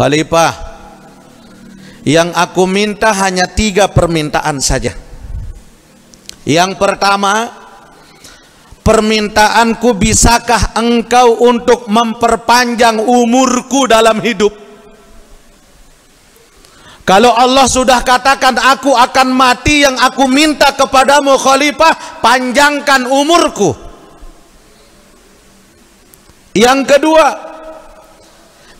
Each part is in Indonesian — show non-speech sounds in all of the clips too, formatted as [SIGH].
Khalifah Yang aku minta hanya tiga permintaan saja. Yang pertama Permintaanku bisakah engkau untuk memperpanjang umurku dalam hidup? Kalau Allah sudah katakan aku akan mati yang aku minta kepadamu khalifah Panjangkan umurku. Yang kedua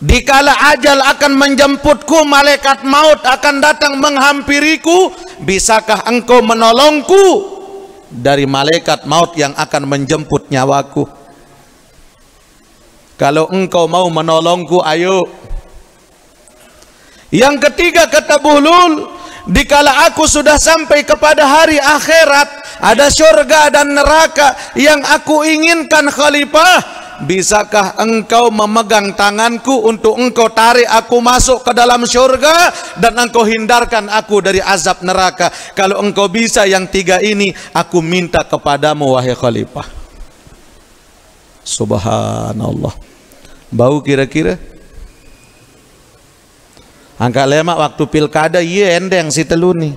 Dikala ajal akan menjemputku Malaikat maut akan datang menghampiriku Bisakah engkau menolongku dari malaikat maut yang akan menjemput nyawaku. Kalau engkau mau menolongku, ayo. Yang ketiga kata Buhlul, dikala aku sudah sampai kepada hari akhirat, ada syurga dan neraka yang aku inginkan khalifah, Bisakah engkau memegang tanganku untuk engkau tarik aku masuk ke dalam syurga dan engkau hindarkan aku dari azab neraka. Kalau engkau bisa yang tiga ini, aku minta kepadamu wahai khalifah. Subhanallah. Bau kira-kira? Angka lemak waktu pilkada, iya endeng si teluni.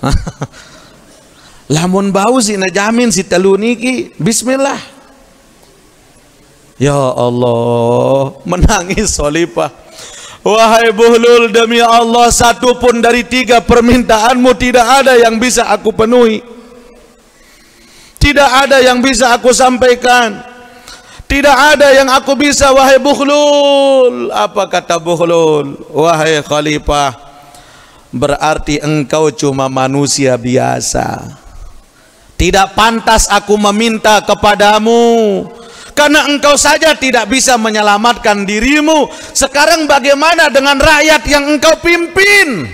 [LAUGHS] lamun bau si najamin si telu niki. Bismillah. Ya Allah menangis solipah wahai buhlul demi Allah satu pun dari tiga permintaanmu tidak ada yang bisa aku penuhi. Tidak ada yang bisa aku sampaikan. Tidak ada yang aku bisa wahai buhlul. Apa kata buhlul? Wahai khalifah berarti engkau cuma manusia biasa tidak pantas aku meminta kepadamu karena engkau saja tidak bisa menyelamatkan dirimu. Sekarang bagaimana dengan rakyat yang engkau pimpin?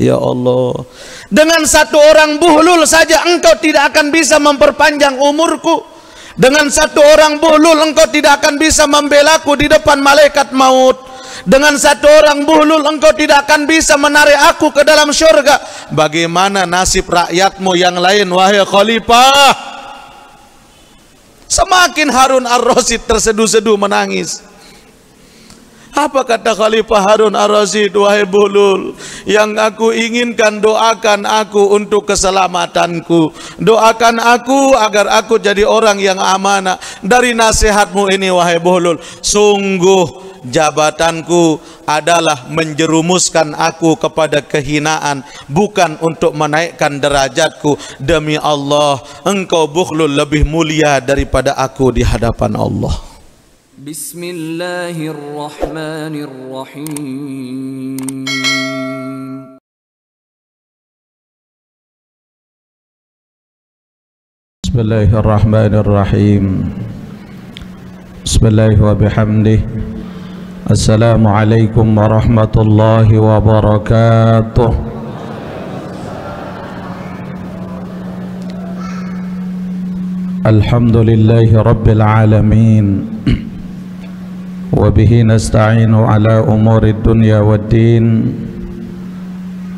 Ya Allah, dengan satu orang buhlul saja engkau tidak akan bisa memperpanjang umurku. Dengan satu orang buhlul engkau tidak akan bisa membelaku di depan malaikat maut. Dengan satu orang buhlul engkau tidak akan bisa menarik aku ke dalam syurga. Bagaimana nasib rakyatmu yang lain wahai khalifah? Semakin Harun Ar-Rasyid terseduh-seduh menangis. Apa kata Khalifah Harun Ar-Rasyid wahai bulul? Yang aku inginkan doakan aku untuk keselamatanku. Doakan aku agar aku jadi orang yang amanah dari nasihatmu ini wahai bulul. Sungguh jabatanku adalah menjerumuskan aku kepada kehinaan bukan untuk menaikkan derajatku. Demi Allah engkau bukhlul lebih mulia daripada aku di hadapan Allah بسم الله الرحمن الرحيم. بسم الله الرحمن الرحيم. بسم الله وبحمده. السلام عليكم ورحمة الله وبركاته. الحمد لله رب العالمين. وبه نستعين على أمور الدنيا والدين.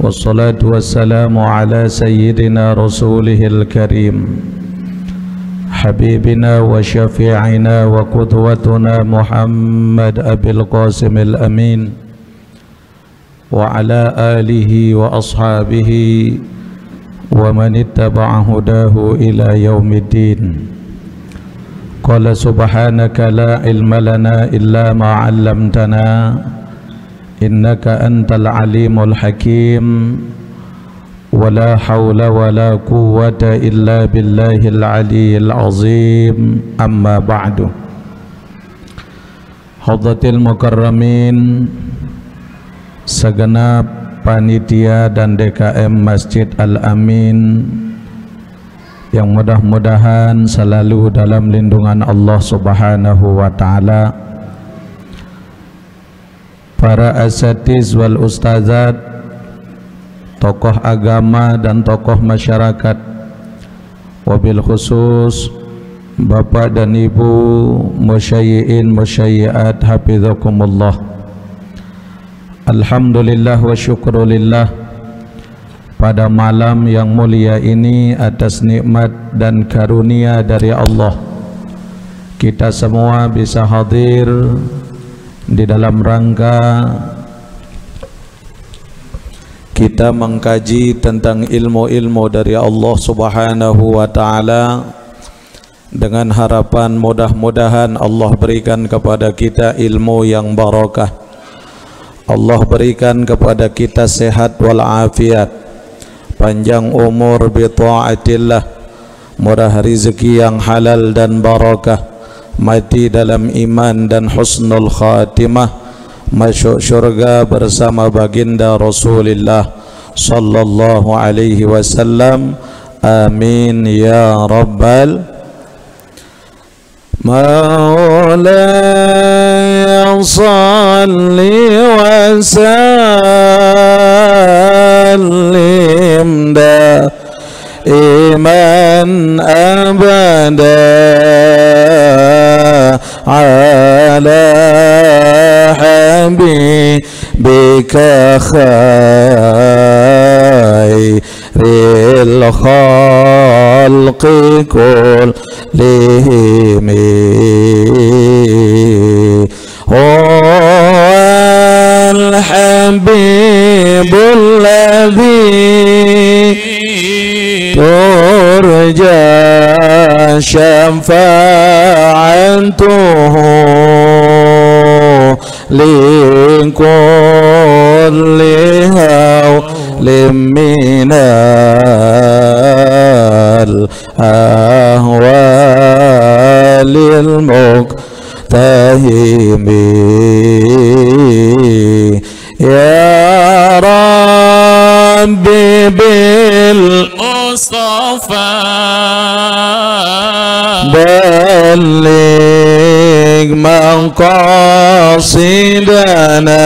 والصلاة والسلام على سيدنا رسوله الكريم. حبيبنا وشفيعنا وقدوتنا محمد أبي القاسم الأمين. وعلى آله وأصحابه ومن اتبع هداه إلى يوم الدين. قال سبحانك لا علم لنا إلا ما علمتنا إنك أنت العليم الحكيم ولا حول ولا قوة إلا بالله العلي العظيم أما بعد حضرة المكرمين segenap panitia dan DKM Masjid Al-Amin yang mudah-mudahan selalu dalam lindungan Allah Subhanahu wa taala. Para asatiz wal ustazat tokoh agama dan tokoh masyarakat. Wabil khusus Bapak dan Ibu musyayyi'in musyayyi'at hafizakumullah. Alhamdulillah wa syukrulillah pada malam yang mulia ini atas nikmat dan karunia dari Allah. Kita semua bisa hadir di dalam rangka kita mengkaji tentang ilmu-ilmu dari Allah Subhanahu wa taala dengan harapan mudah-mudahan Allah berikan kepada kita ilmu yang barakah Allah berikan kepada kita sehat wal afiat panjang umur bi taatillah murah rezeki yang halal dan barakah mati dalam iman dan husnul khatimah masuk syurga bersama baginda Rasulullah sallallahu alaihi wasallam amin ya rabbal مولاي صل وسلم خير الخلق كلهم. هو الحبيب الذي ترجى شفاعته مقاصدنا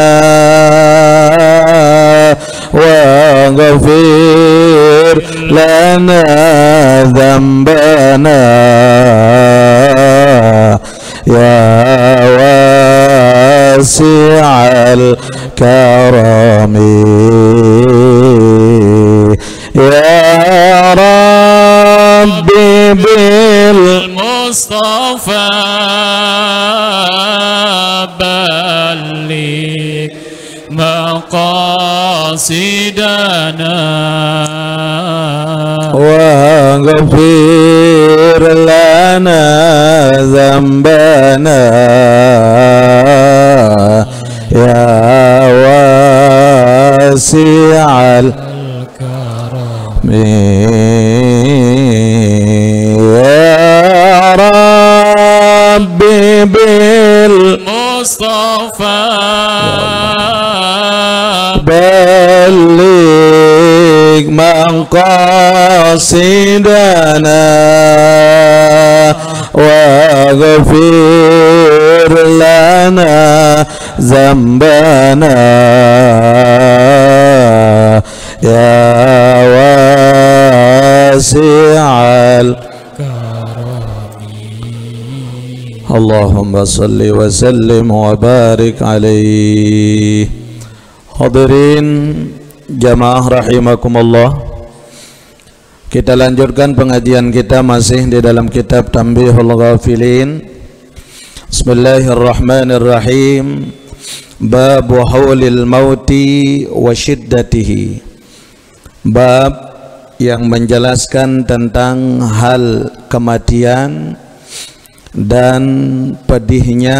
واغفر لنا ذنبنا يا واسع واغفر لنا ذنبنا. يا واسع مقاصدنا واغفر لنا ذنبنا. يا واسع اللهم صل وسلم وبارك عليه. Hadirin jamaah rahimakumullah Kita lanjutkan pengajian kita masih di dalam kitab Tambihul Ghafilin. Bismillahirrahmanirrahim. Bab haulil mauti wa syiddatihi Bab yang menjelaskan tentang hal kematian dan pedihnya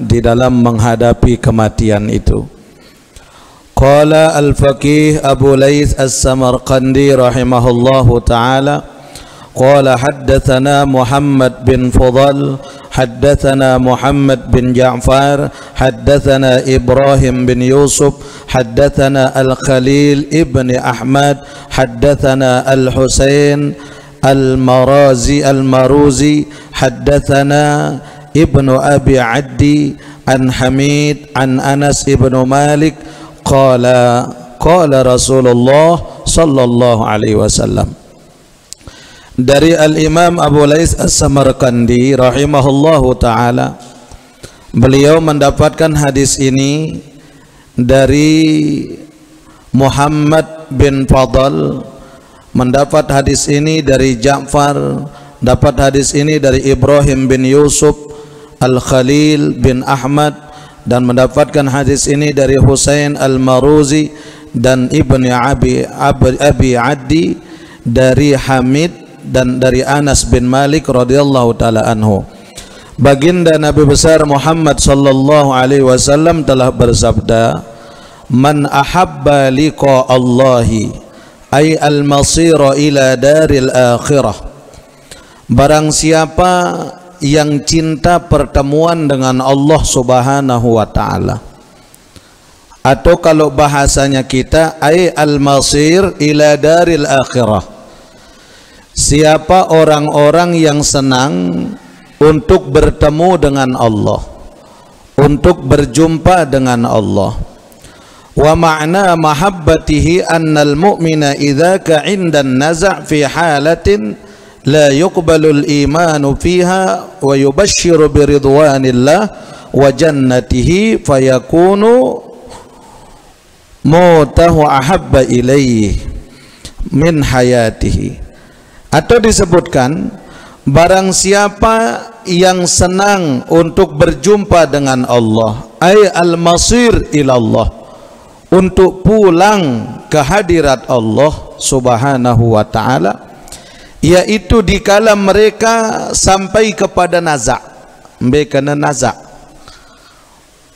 di dalam menghadapi kematian itu. قال الفقيه أبو ليث السمرقندي رحمه الله تعالى قال حدثنا محمد بن فضل حدثنا محمد بن جعفر حدثنا إبراهيم بن يوسف حدثنا الخليل ابن أحمد حدثنا الحسين المرازي المروزي حدثنا ابن أبي عدي عن حميد عن أنس ابن مالك qala qala Rasulullah sallallahu alaihi wasallam. Dari Al-Imam Abu Lais As-Samarkandi rahimahullahu taala beliau mendapatkan hadis ini dari Muhammad bin Fadl. Mendapat hadis ini dari Ja'far dapat hadis ini dari Ibrahim bin Yusuf Al-Khalil bin Ahmad dan mendapatkan hadis ini dari Husain Al-Maruzi dan Ibni Abi, Abi, Addi dari Hamid dan dari Anas bin Malik radhiyallahu taala anhu. Baginda Nabi besar Muhammad sallallahu alaihi wasallam telah bersabda, "Man ahabba liqa Allahi ay al-masira ila daril akhirah." Barang siapa yang cinta pertemuan dengan Allah Subhanahu wa taala. Atau kalau bahasanya kita ay al-masir ila daril akhirah. Siapa orang-orang yang senang untuk bertemu dengan Allah untuk berjumpa dengan Allah wa ma'na mahabbatihi annal mu'mina idza ka'inda naza' fi halatin la yuqbalu al-imanu fiha wa yubashshiru bi ridwanillah wa jannatihi fayakunu mutahu ahabba ilayhi min hayatihi. Atau disebutkan Barang siapa yang senang untuk berjumpa dengan Allah ay al-masir ilallah untuk pulang ke hadirat Allah subhanahu wa ta'ala yaitu dikala mereka sampai kepada nazak mereka nazak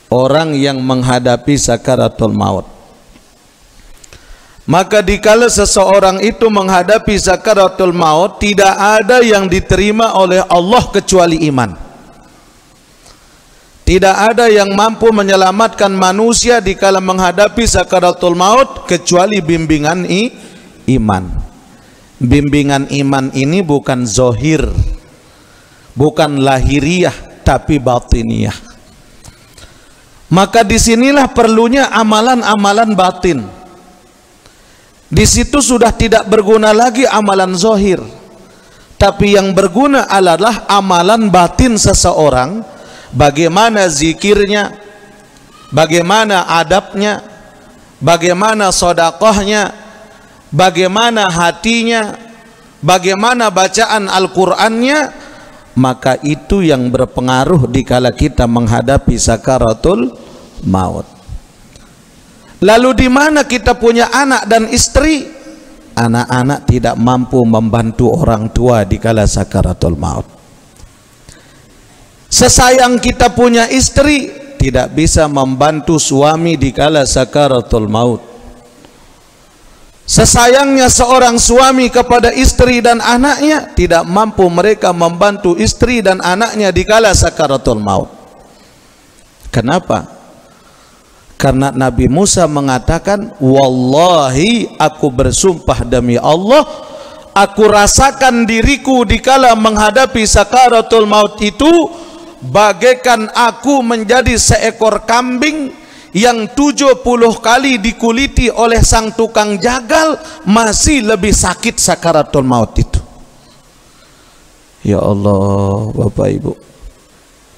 orang yang menghadapi sakaratul maut maka dikala seseorang itu menghadapi sakaratul maut tidak ada yang diterima oleh Allah kecuali iman. Tidak ada yang mampu menyelamatkan manusia dikala menghadapi sakaratul maut kecuali bimbingan i, iman. Bimbingan iman ini bukan zohir, bukan lahiriah, tapi batiniah. Maka di sinilah perlunya amalan-amalan batin di situ sudah tidak berguna lagi amalan zohir. Tapi yang berguna adalah amalan batin seseorang. Bagaimana zikirnya, bagaimana adabnya, bagaimana sodakohnya, bagaimana hatinya, bagaimana bacaan Al-Qur'annya, maka itu yang berpengaruh dikala kita menghadapi sakaratul maut. Lalu di mana kita punya anak dan istri? Anak-anak tidak mampu membantu orang tua di kala sakaratul maut. Sesayang kita punya istri, tidak bisa membantu suami di kala sakaratul maut. Sesayangnya seorang suami kepada istri dan anaknya, tidak mampu mereka membantu istri dan anaknya di kala sakaratul maut. Kenapa? Karena Nabi Musa mengatakan, Wallahi aku bersumpah demi Allah, aku rasakan diriku dikala menghadapi sakaratul maut itu, bagaikan aku menjadi seekor kambing yang tujuh puluh kali dikuliti oleh sang tukang jagal, masih lebih sakit sakaratul maut itu. Ya Allah, Bapak Ibu.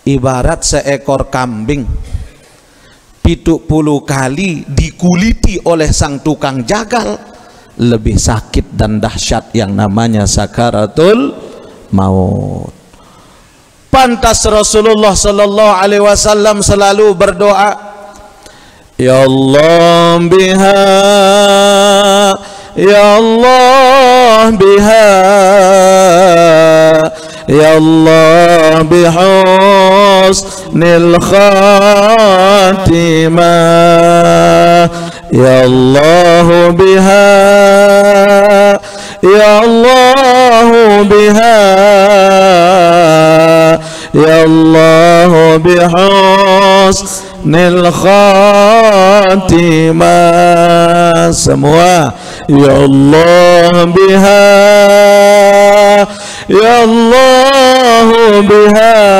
Ibarat seekor kambing pituk puluh kali dikuliti oleh sang tukang jagal lebih sakit dan dahsyat yang namanya sakaratul maut pantas Rasulullah sallallahu alaihi wasallam selalu berdoa ya Allah biha ya Allah biha يا الله بحسن الخاتمة يا الله بها يا الله بها يا الله بحسن للخاتمة سموا يا الله بها يا الله بها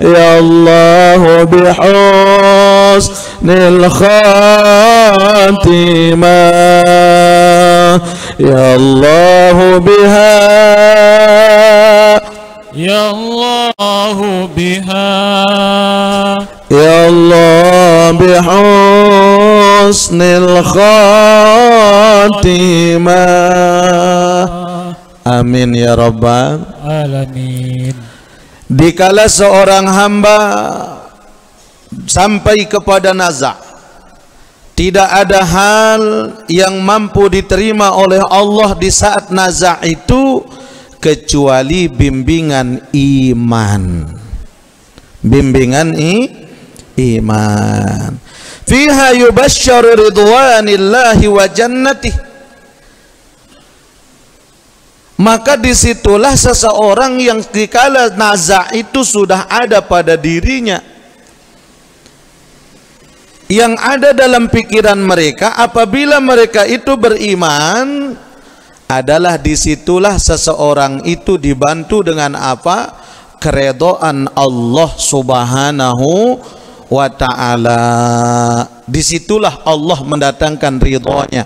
يا الله بحسن الخاتمة يا الله بها يا الله الله بها يا الله بحسن الخاتمة Amin ya rabbal alamin. dikala seorang hamba sampai kepada nazak tidak ada hal yang mampu diterima oleh Allah di saat nazak itu kecuali bimbingan iman. Bimbingan i iman. Fiha yubashsharu ridwanillahi wa jannatihi maka di situlah seseorang yang dikala naza itu sudah ada pada dirinya. Yang ada dalam pikiran mereka apabila mereka itu beriman adalah di situlah seseorang itu dibantu dengan apa? Keredoan Allah subhanahu wa ta'ala. Di situlah Allah mendatangkan ridhonya.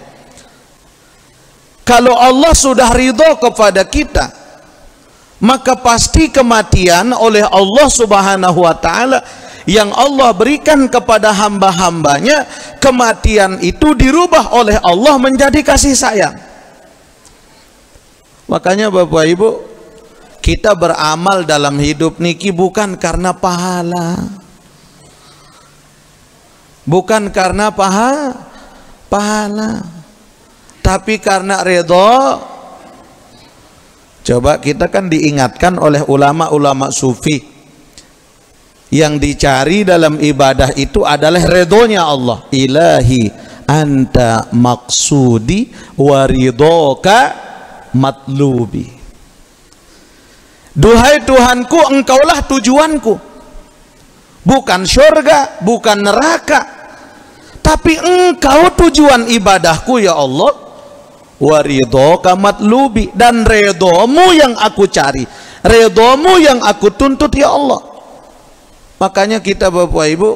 Kalau Allah sudah ridho kepada kita maka pasti kematian oleh Allah subhanahu wa ta'ala yang Allah berikan kepada hamba-hambanya kematian itu dirubah oleh Allah menjadi kasih sayang makanya bapak ibu kita beramal dalam hidup niki bukan karena pahala. Bukan karena paha pahala. Tapi karena redha coba kita kan diingatkan oleh ulama-ulama sufi. Yang dicari dalam ibadah itu adalah redhonya Allah. Ilahi anta maksudi waridoka matlubi. Duhai Tuhanku engkaulah tujuanku. Bukan surga bukan neraka tapi engkau tujuan ibadahku ya Allah. Waridhoka matlubi dan redomu yang aku cari. Redomu yang aku tuntut ya Allah. Makanya kita bapak ibu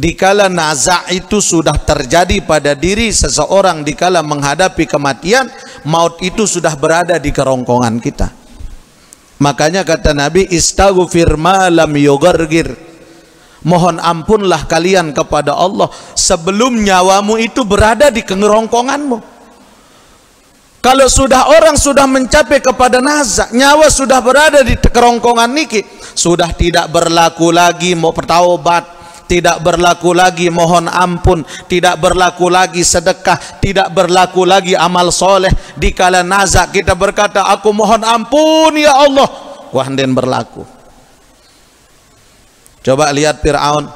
dikala naza itu sudah terjadi pada diri seseorang dikala menghadapi kematian maut itu sudah berada di kerongkongan kita. Makanya kata Nabi istaghfir ma lam yugargir Mohon ampunlah kalian kepada Allah sebelum nyawamu itu berada di kerongkonganmu. Kalau sudah orang sudah mencapai kepada nazak, nyawa sudah berada di kerongkongan niki, sudah tidak berlaku lagi mau bertaubat, tidak berlaku lagi mohon ampun, tidak berlaku lagi sedekah, tidak berlaku lagi amal soleh. Dikala nazak kita berkata, aku mohon ampun ya Allah, wah berlaku. Coba lihat Fir'aun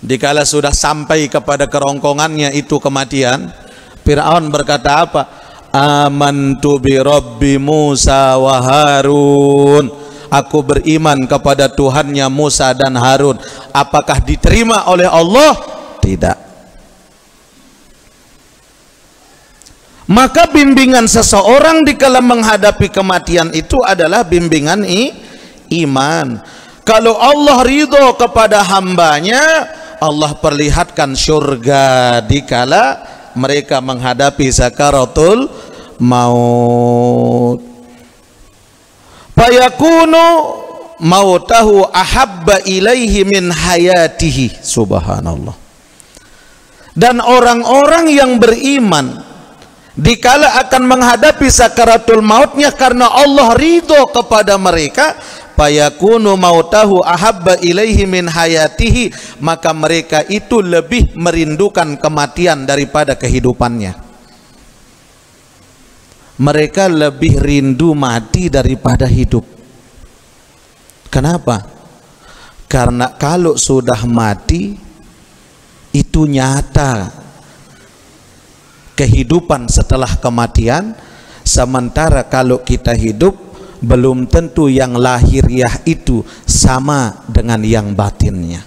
Dikala sudah sampai kepada kerongkongannya itu kematian Fir'aun berkata apa? Amantu bi Rabbi Musa wa Harun Aku beriman kepada Tuhannya Musa dan Harun. Apakah diterima oleh Allah? Tidak. Maka bimbingan seseorang dikala menghadapi kematian itu adalah bimbingan i, iman. Kalau Allah ridho kepada hambanya Allah perlihatkan surga dikala mereka menghadapi sakaratul maut fayakunu mautahu ahabba ilaihi min hayatihi. Subhanallah. Dan orang-orang yang beriman dikala akan menghadapi sakaratul mautnya karena Allah ridho kepada mereka fayakunu mautahu ahabba ilaihi min hayatihi maka mereka itu lebih merindukan kematian daripada kehidupannya mereka lebih rindu mati daripada hidup. Kenapa? Karena kalau sudah mati itu nyata kehidupan setelah kematian. Sementara kalau kita hidup belum tentu yang lahiriah itu sama dengan yang batinnya.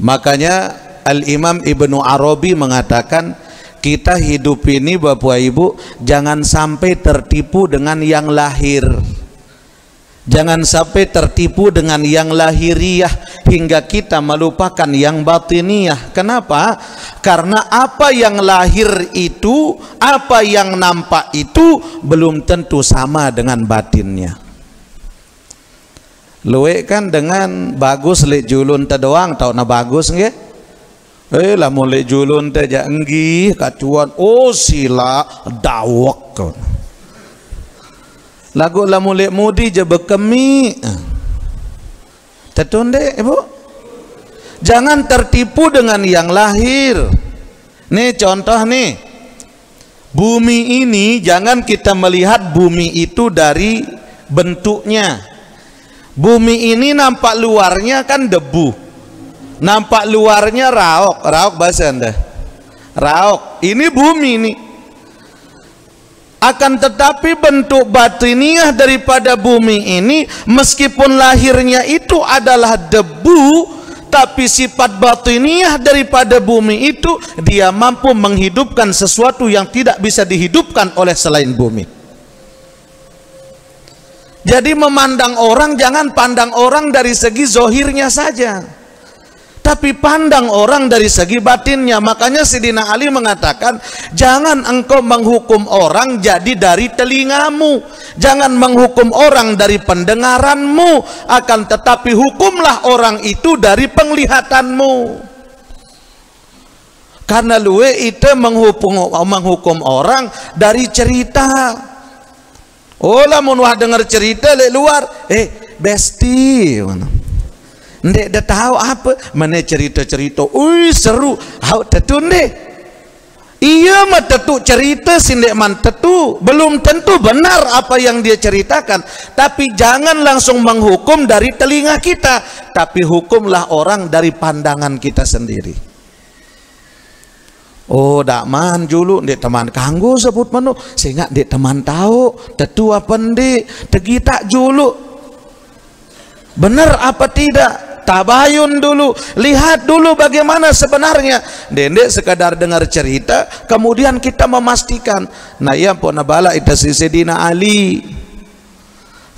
Makanya Al-Imam Ibnu Arabi mengatakan kita hidup ini Bapak Ibu jangan sampai tertipu dengan yang lahir Jangan sampai tertipu dengan yang lahiriah hingga kita melupakan yang batiniah. Kenapa? Karena apa yang lahir itu, apa yang nampak itu belum tentu sama dengan batinnya. Luwe kan dengan bagus lek julun te doang tau na bagus nggih? Eh lah mulai julun te ja kacuan. Oh sila dawak lagu lah mulik mudi je berkemi tertunde ibu. Jangan tertipu dengan yang lahir. Nih contoh nih. Bumi ini jangan kita melihat bumi itu dari bentuknya. Bumi ini nampak luarnya kan debu nampak luarnya raok. Raok bahasa anda. Raok. Ini bumi ini. Akan tetapi bentuk batiniah daripada bumi ini meskipun lahirnya itu adalah debu tapi sifat batiniah daripada bumi itu dia mampu menghidupkan sesuatu yang tidak bisa dihidupkan oleh selain bumi. Jadi memandang orang jangan pandang orang dari segi zohirnya saja tapi pandang orang dari segi batinnya. Makanya Sidina Ali mengatakan jangan engkau menghukum orang jadi dari telingamu. Jangan menghukum orang dari pendengaranmu. Akan tetapi hukumlah orang itu dari penglihatanmu. Karena luwe itu menghukum, menghukum orang dari cerita. Oh lah dengar cerita le luar. Eh besti Ndek dah tahu apa mana cerita-cerita. Ui seru. Hau tentu ndek. Iya mah tentu cerita sindek man tentu belum tentu benar apa yang dia ceritakan. Tapi jangan langsung menghukum dari telinga kita, tapi hukumlah orang dari pandangan kita sendiri. Oh, dak man julu ndek teman kanggo sebut menu sehingga ndek teman tahu tentu apa ndek tegi tak julu benar apa tidak? Tabayun dulu. Lihat dulu bagaimana sebenarnya. Dendek sekadar dengar cerita kemudian kita memastikan. Nah iya pun nabala itu Sidina Ali.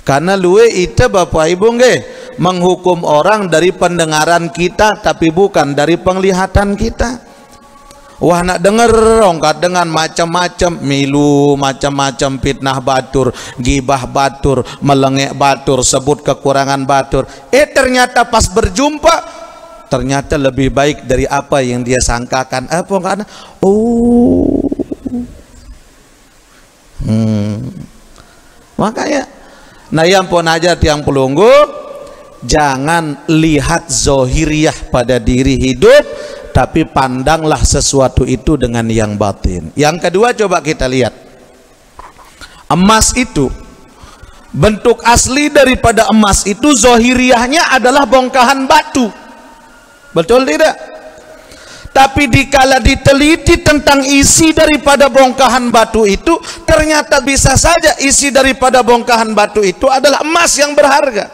Karena luwe itu bapak ibu nge menghukum orang dari pendengaran kita tapi bukan dari penglihatan kita Wah nak dengar rongkat dengan macam-macam milu, macam-macam fitnah batur, gibah batur, melengek batur, sebut kekurangan batur. Eh ternyata pas berjumpa ternyata lebih baik dari apa yang dia sangkakan. Apa karena oh. Hmm. Makanya nah yang pun aja tiang pelunggu jangan lihat zohiriah pada diri hidup tapi pandanglah sesuatu itu dengan yang batin. Yang kedua coba kita lihat. Emas itu bentuk asli daripada emas itu zohiriahnya adalah bongkahan batu. Betul tidak? Tapi dikala diteliti tentang isi daripada bongkahan batu itu, ternyata bisa saja isi daripada bongkahan batu itu adalah emas yang berharga.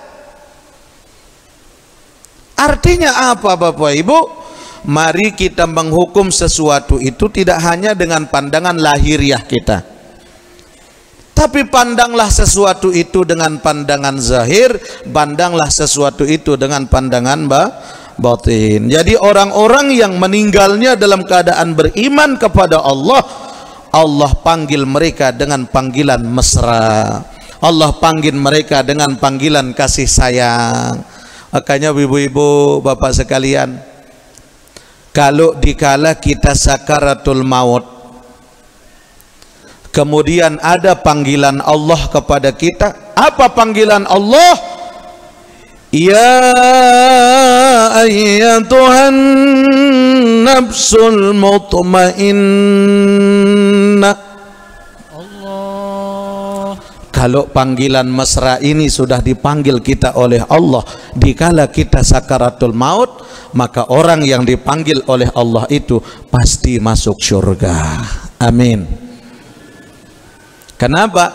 Artinya apa Bapak Ibu? Mari kita menghukum sesuatu itu tidak hanya dengan pandangan lahiriah kita. Tapi pandanglah sesuatu itu dengan pandangan zahir pandanglah sesuatu itu dengan pandangan ba batin. Jadi orang-orang yang meninggalnya dalam keadaan beriman kepada Allah Allah panggil mereka dengan panggilan mesra. Allah panggil mereka dengan panggilan kasih sayang. Makanya ibu-ibu bapak sekalian kalau dikala kita sakaratul maut kemudian ada panggilan Allah kepada kita apa panggilan Allah? Ya ayyatuhan nafsul mutmainnah kalau panggilan mesra ini sudah dipanggil kita oleh Allah dikala kita sakaratul maut maka orang yang dipanggil oleh Allah itu pasti masuk surga amin. Kenapa?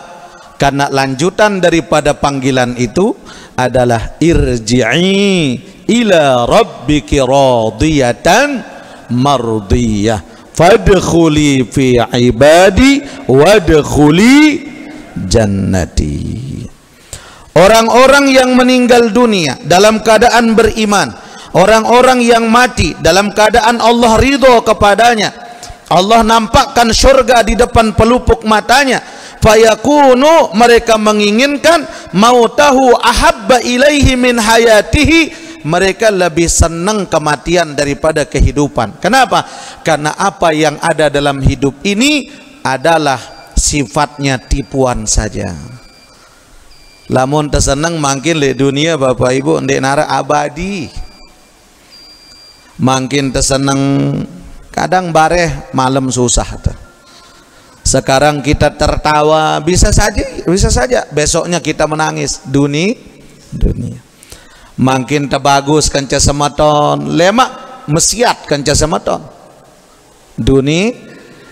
Karena lanjutan daripada panggilan itu adalah irji'i ila rabbiki radiyatan mardiyah. Fadkhuli fi ibadi wadkhuli jannati orang-orang yang meninggal dunia dalam keadaan beriman orang-orang yang mati dalam keadaan Allah ridho kepadanya Allah nampakkan syurga di depan pelupuk matanya fayakunu mereka menginginkan mautahu ahabba ilaihi min hayatihi mereka lebih senang kematian daripada kehidupan kenapa? karena apa yang ada dalam hidup ini adalah sifatnya tipuan saja. Lamun terseneng makin le dunia bapak ibu ndek nara abadi. Makin terseneng kadang bareh malam susah sekarang kita tertawa bisa saja bisa saja. Besoknya kita menangis dunia dunia. Makin terbagus kenca sematon lemak mesiat kenca sematon dunia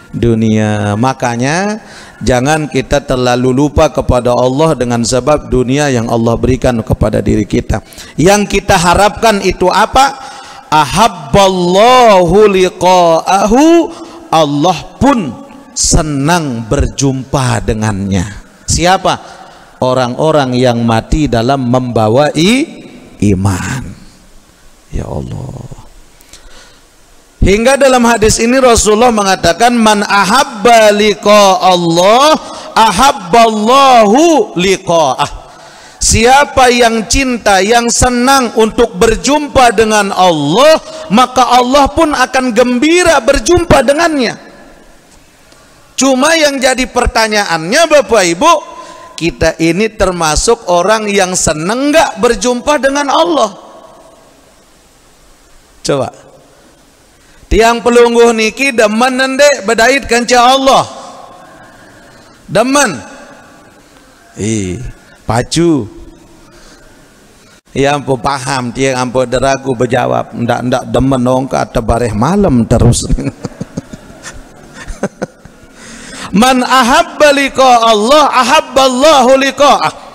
dunia makanya jangan kita terlalu lupa kepada Allah dengan sebab dunia yang Allah berikan kepada diri kita yang kita harapkan itu apa ahabballahu liqa'ahu Allah pun senang berjumpa dengannya. Siapa? Orang-orang yang mati dalam membawa iman. Ya Allah. Hingga dalam hadis ini Rasulullah mengatakan man ahabba liqa Allah ahabballahu liqa'ah. Siapa yang cinta, yang senang untuk berjumpa dengan Allah, maka Allah pun akan gembira berjumpa dengannya. Cuma yang jadi pertanyaannya Bapak Ibu, kita ini termasuk orang yang seneng nggak berjumpa dengan Allah? Coba. Tiang pelungguh niki demen nende bedait kanca Allah. Demen. Ih, pacu. Ya ampun paham tiang ampun deragu berjawab ndak ndak demen dong kata bareh malam terus. [LAUGHS] Man ahabba liqa Allah ahabballahu liqa'ah.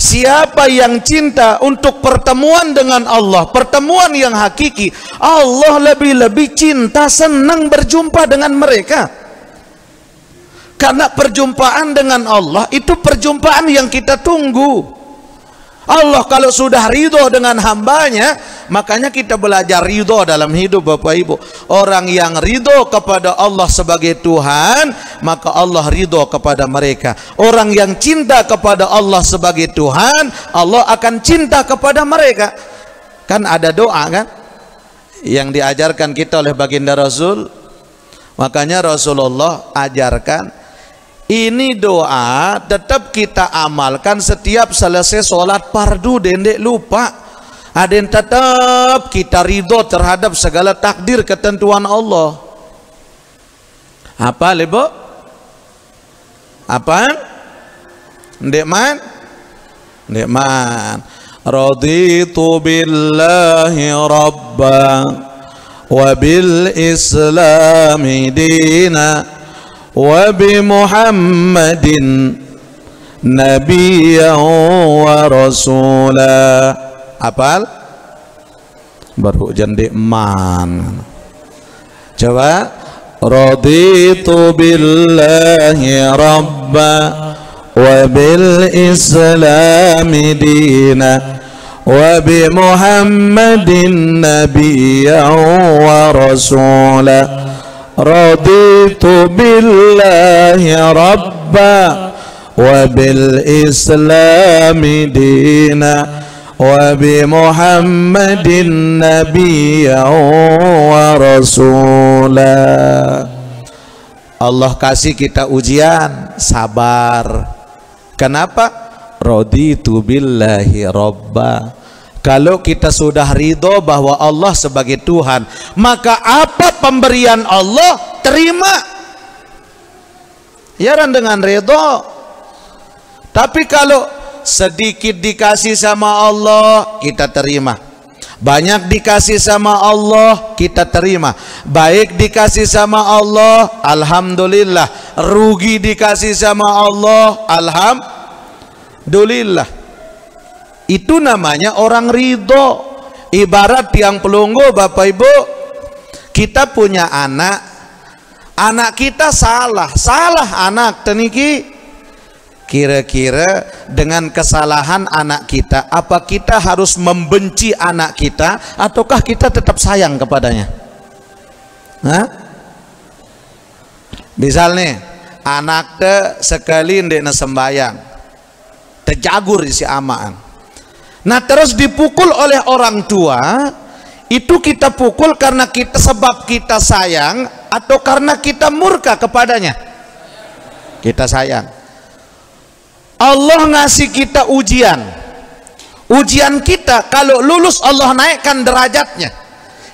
Siapa yang cinta untuk pertemuan dengan Allah, pertemuan yang hakiki, Allah lebih-lebih cinta senang berjumpa dengan mereka. Karena perjumpaan dengan Allah itu perjumpaan yang kita tunggu. Allah kalau sudah ridho dengan hambanya makanya kita belajar ridho dalam hidup Bapak Ibu. Orang yang ridho kepada Allah sebagai Tuhan maka Allah ridho kepada mereka. Orang yang cinta kepada Allah sebagai Tuhan Allah akan cinta kepada mereka. Kan ada doa kan? Yang diajarkan kita oleh baginda Rasul. Makanya Rasulullah ajarkan ini doa tetap kita amalkan setiap selesai sholat pardu dendek lupa. Ada yang tetap kita ridho terhadap segala takdir ketentuan Allah. Apa lebo? Apa? Ndek man? Ndek man. Raditu billahi rabba wa islami وبمحمد نبيا ورسولا. أبال برو جندي مان جوا رضيت بالله ربا وبالإسلام دينا وبمحمد نبيا ورسولا raditu billahi rabba wa bil islami dina wa bi muhammadin nabiyya wa rasula Allah kasih kita ujian. Sabar. Kenapa? raditu billahi rabba kalau kita sudah ridho bahwa Allah sebagai Tuhan, maka apa pemberian Allah terima. Ya dengan ridho. Tapi kalau sedikit dikasih sama Allah, kita terima. Banyak dikasih sama Allah, kita terima. Baik dikasih sama Allah, alhamdulillah. Rugi dikasih sama Allah, alhamdulillah itu namanya orang ridho. Ibarat tiang pelunggu bapak ibu. Kita punya anak. Anak kita salah. Salah anak teniki. Kira-kira dengan kesalahan anak kita apa kita harus membenci anak kita ataukah kita tetap sayang kepadanya? Hah? misalnya anak te sekali ndek sembayang terjagur isi amaan Nah terus dipukul oleh orang tua itu kita pukul karena kita sebab kita sayang atau karena kita murka kepadanya? Kita sayang. Allah ngasih kita ujian. Ujian kita kalau lulus Allah naikkan derajatnya.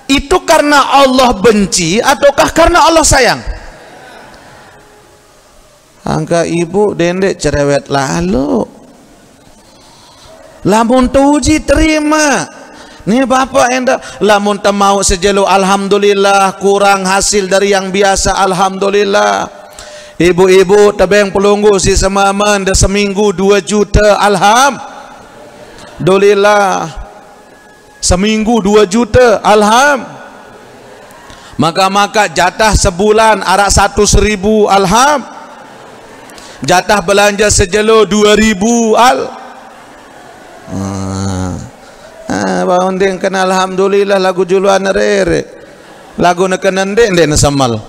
Itu karena Allah benci ataukah karena Allah sayang? Angka ibu dendek cerewet lalu lamun tuji terima Nih bapak enda lamun mau sejelo alhamdulillah kurang hasil dari yang biasa alhamdulillah. Ibu-ibu tabeng pelunggu si semaman dah seminggu dua juta alhamdulillah. Seminggu dua juta alham. Maka-maka jatah sebulan arak satu seribu alham. Jatah belanja sejelo dua ribu al. Ah. Ah, baunding kena alhamdulillah lagu juluan rere. Lagu nak kenende ende samal.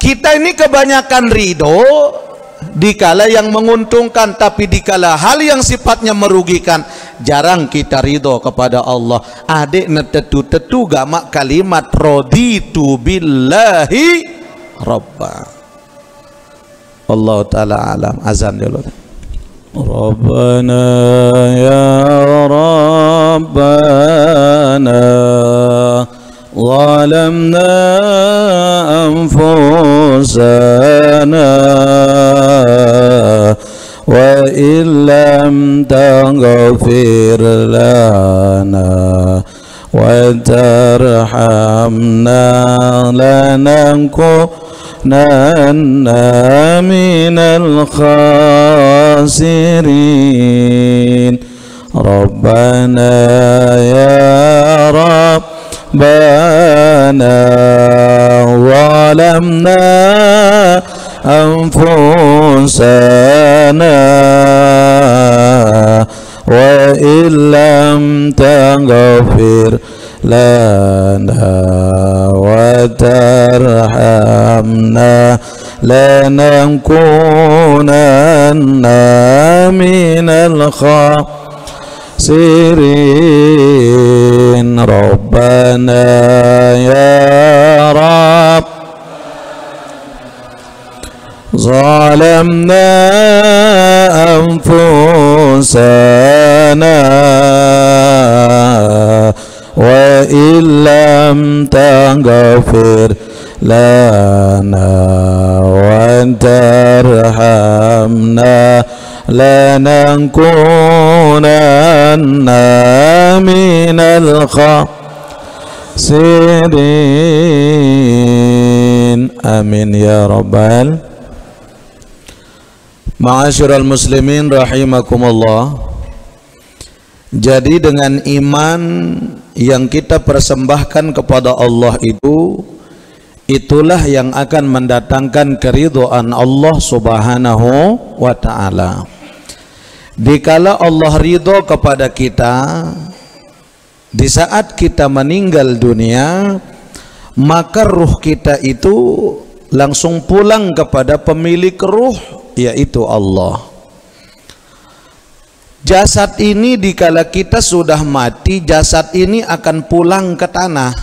Kita ini kebanyakan ridho dikala yang menguntungkan tapi dikala hal yang sifatnya merugikan jarang kita ridho kepada Allah adik netetu tetu gamak kalimat raditu billahi rabba Allah taala alam azan dulu ربنا يا ربنا ظلمنا أنفسنا وإن لم تغفر لنا وترحمنا لنكونن من الخاسرين. ربنا يا ربنا ظلمنا أنفسنا وإن لم تغفر لنا. وترحمنا لنكونن من الخاسرين. ربنا يا رب ظلمنا أنفسنا وإن لم تغفر لنا وترحمنا لنكونن من الخاسرين آمين يا رب Ma'asyiral muslimin rahimakumullah Jadi dengan iman yang kita persembahkan kepada Allah itu itulah yang akan mendatangkan keridhaan Allah Subhanahu wa taala. Dikala Allah ridho kepada kita di saat kita meninggal dunia maka ruh kita itu langsung pulang kepada pemilik ruh yaitu Allah. Jasad ini dikala kita sudah mati, jasad ini akan pulang ke tanah.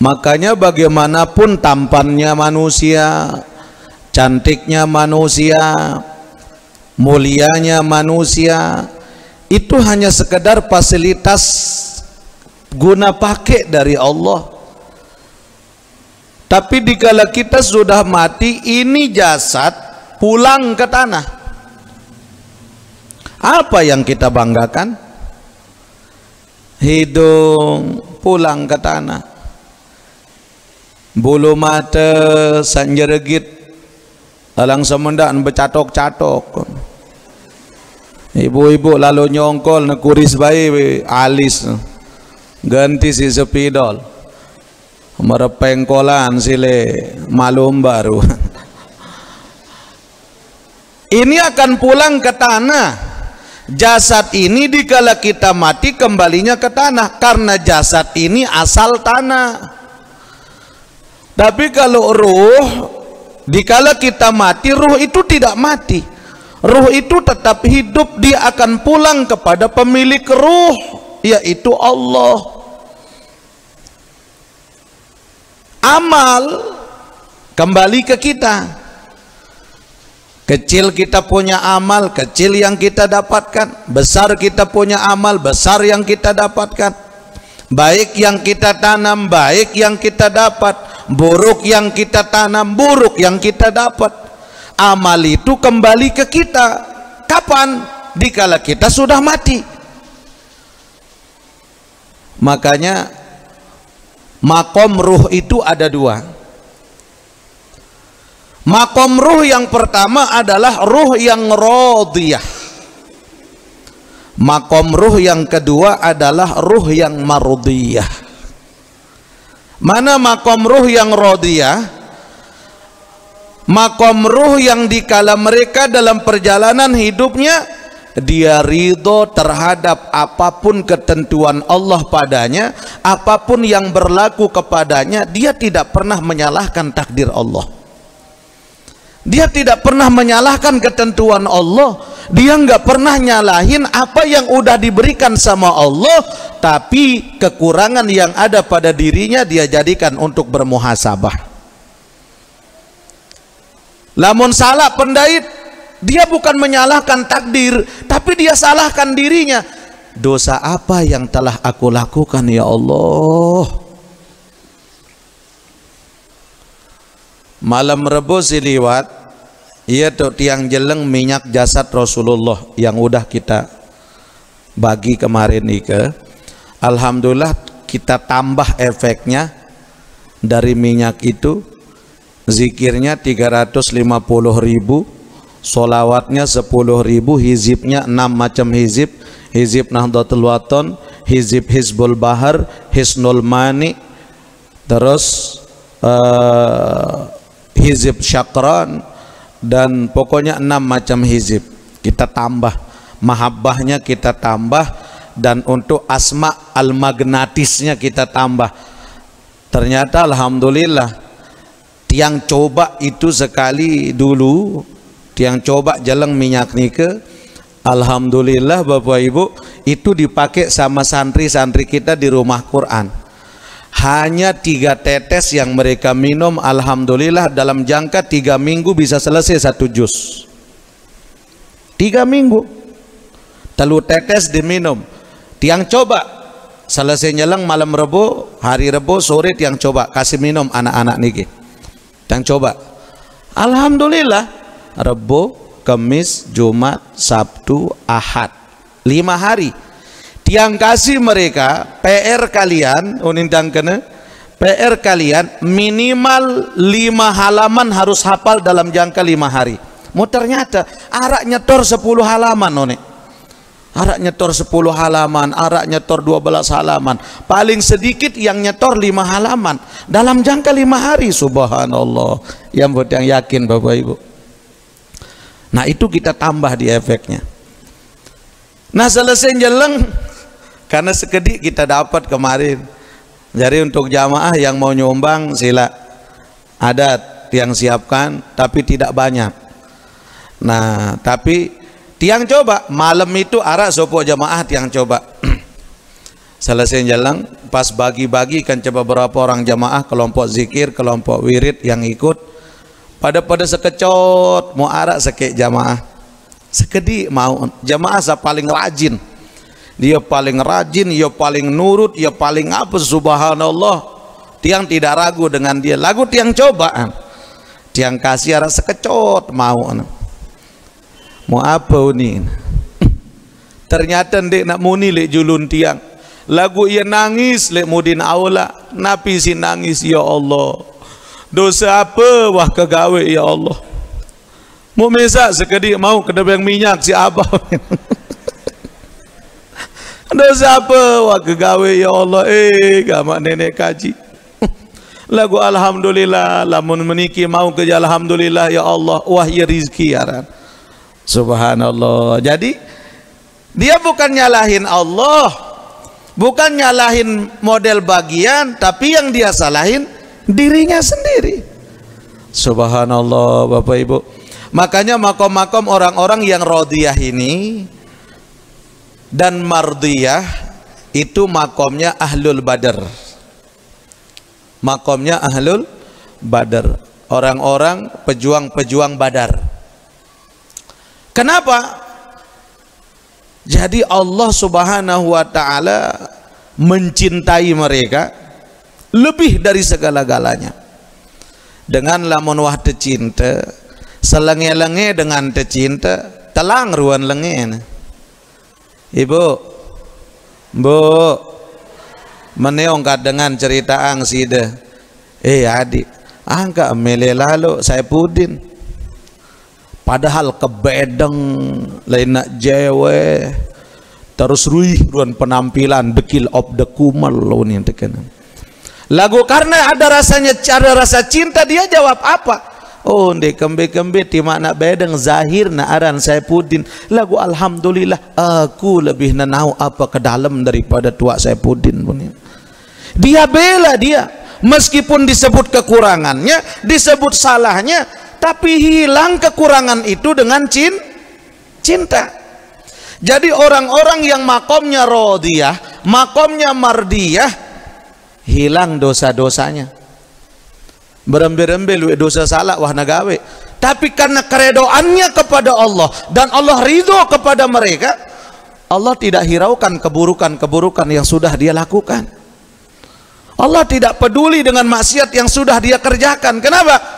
Makanya bagaimanapun tampannya manusia, cantiknya manusia, mulianya manusia, itu hanya sekedar fasilitas guna pakai dari Allah. Tapi dikala kita sudah mati, ini jasad pulang ke tanah. Apa yang kita banggakan? Hidung pulang ke tanah. Bulu mata sanjeregit alang semendak bercatok-catok. Ibu-ibu lalu nyongkol nak kuris bayi alis ganti si sepidol merepengkolan sile malum baru [LAUGHS] ini akan pulang ke tanah jasad ini dikala kita mati kembalinya ke tanah karena jasad ini asal tanah. Tapi kalau ruh dikala kita mati ruh itu tidak mati. Ruh itu tetap hidup dia akan pulang kepada pemilik ruh yaitu Allah. Amal kembali ke kita Kecil kita punya amal, kecil yang kita dapatkan. Besar kita punya amal, besar yang kita dapatkan. Baik yang kita tanam, baik yang kita dapat. Buruk yang kita tanam, buruk yang kita dapat. Amal itu kembali ke kita. Kapan? Dikala kita sudah mati. Makanya makom ruh itu ada dua Makom ruh yang pertama adalah ruh yang rodiyah. Makom ruh yang kedua adalah ruh yang marudiyah. Mana makom ruh yang rodiyah? Makom ruh yang dikala mereka dalam perjalanan hidupnya dia ridho terhadap apa pun ketentuan Allah padanya, apa pun yang berlaku kepadanya, dia tidak pernah menyalahkan takdir Allah. Dia tidak pernah menyalahkan ketentuan Allah. Dia nggak pernah nyalahin apa yang udah diberikan sama Allah, tapi kekurangan yang ada pada dirinya dia jadikan untuk bermuhasabah. Lamun salah pendait, dia bukan menyalahkan takdir, tapi dia salahkan dirinya. Dosa apa yang telah aku lakukan ya Allah? Malam Rebo siliwat Iya tuh tiang jeleng minyak jasad Rasulullah yang udah kita bagi kemarin nih ke Alhamdulillah kita tambah efeknya dari minyak itu. Zikirnya 350 ribu solawatnya 10 ribu hizibnya 6 macam hizib. Hizib Nahdlatul Waton hizib Hizbul Bahar Hisnul Mani. Terus uh, hizib Syakran dan pokoknya enam macam hizib. Kita tambah mahabbahnya kita tambah dan untuk asma al-magnatisnya kita tambah. Ternyata Alhamdulillah tiang coba itu sekali dulu tiang coba jalan minyak nike Alhamdulillah Bapak Ibu itu dipakai sama santri-santri kita di rumah Quran hanya tiga tetes yang mereka minum Alhamdulillah dalam jangka tiga minggu bisa selesai satu jus. Tiga minggu. Telu tetes diminum. Tiang coba. Selesai nyelang malam rebo hari rebo sore tiang coba. Kasih minum anak-anak niki. Tiang coba. Alhamdulillah. Rebo Kamis Jumat Sabtu Ahad. Lima hari tiang kasih mereka PR kalian unintang kena. PR kalian minimal lima halaman harus hafal dalam jangka lima hari. Mau ternyata arak nyetor 10 halaman none arak nyetor 10 halaman arak nyetor 12 halaman. Paling sedikit yang nyetor lima halaman. Dalam jangka lima hari subhanallah. Yang buat yang yakin bapak ibu. Nah itu kita tambah di efeknya. Nah selesai jeleng karena sekedik kita dapat kemarin. Jadi untuk jamaah yang mau nyumbang sila. Ada yang siapkan tapi tidak banyak. Nah tapi tiang coba. Malam itu arah sopo jamaah tiang coba. [CLEARS THROAT] Selesai jalan pas bagi-bagi kan coba berapa orang jamaah kelompok zikir kelompok wirid yang ikut. Pada pada sekecot mau arah sekek jamaah. Sekedik mau. Jamaah paling rajin dia paling rajin, dia paling nurut, dia paling apa subhanallah. Tiang tidak ragu dengan dia. Lagu tiang coba. Tiang kasih arah sekecot mau. Mau apa ini? Ternyata ndek nak muni lek julun tiang. Lagu ia nangis lek mudin aula. Napi si nangis ya Allah. Dosa apa wah kegawe ya Allah. Mau mesak sekedik mau kedebeng minyak si abah. [LAUGHS] Dosa apa? Wah kegawe ya Allah. Eh, gamak nenek kaji. [LAUGHS] Lagu Alhamdulillah. Lamun meniki mau kerja Alhamdulillah ya Allah. Wah ya rizki ya Subhanallah. Jadi dia bukan nyalahin Allah. Bukan nyalahin model bagian. Tapi yang dia salahin dirinya sendiri. Subhanallah Bapak Ibu. Makanya makom-makom orang-orang yang rodiyah ini dan mardiyah itu makomnya ahlul badar makomnya ahlul badar orang-orang pejuang-pejuang badar Kenapa? Jadi Allah Subhanahu wa taala mencintai mereka lebih dari segala-galanya. Dengan lamun wah tercinta, selenge-lenge dengan tercinta, telang ruan lenge. Ibu, Bu, meneongkat dengan cerita ang sida. Eh adik, angka mele lalu saya pudin. Padahal kebedeng lain nak jewe terus ruih ruan penampilan dekil of the kumal lo nih tekan. Lagu karena ada rasanya cara rasa cinta dia jawab apa? Oh, ndek kembe-kembe ti makna bedeng zahir na aran saya pudin. Lagu alhamdulillah aku lebih nenau apa ke dalam daripada tua saya pudin punya. Dia bela dia meskipun disebut kekurangannya, disebut salahnya, tapi hilang kekurangan itu dengan cin cinta. Jadi orang-orang yang makomnya rodiyah, makomnya mardiyah, hilang dosa-dosanya berembe-rembe dosa salah wah nagawe. Tapi karena keredoannya kepada Allah dan Allah ridho kepada mereka Allah tidak hiraukan keburukan-keburukan yang sudah dia lakukan. Allah tidak peduli dengan maksiat yang sudah dia kerjakan. Kenapa?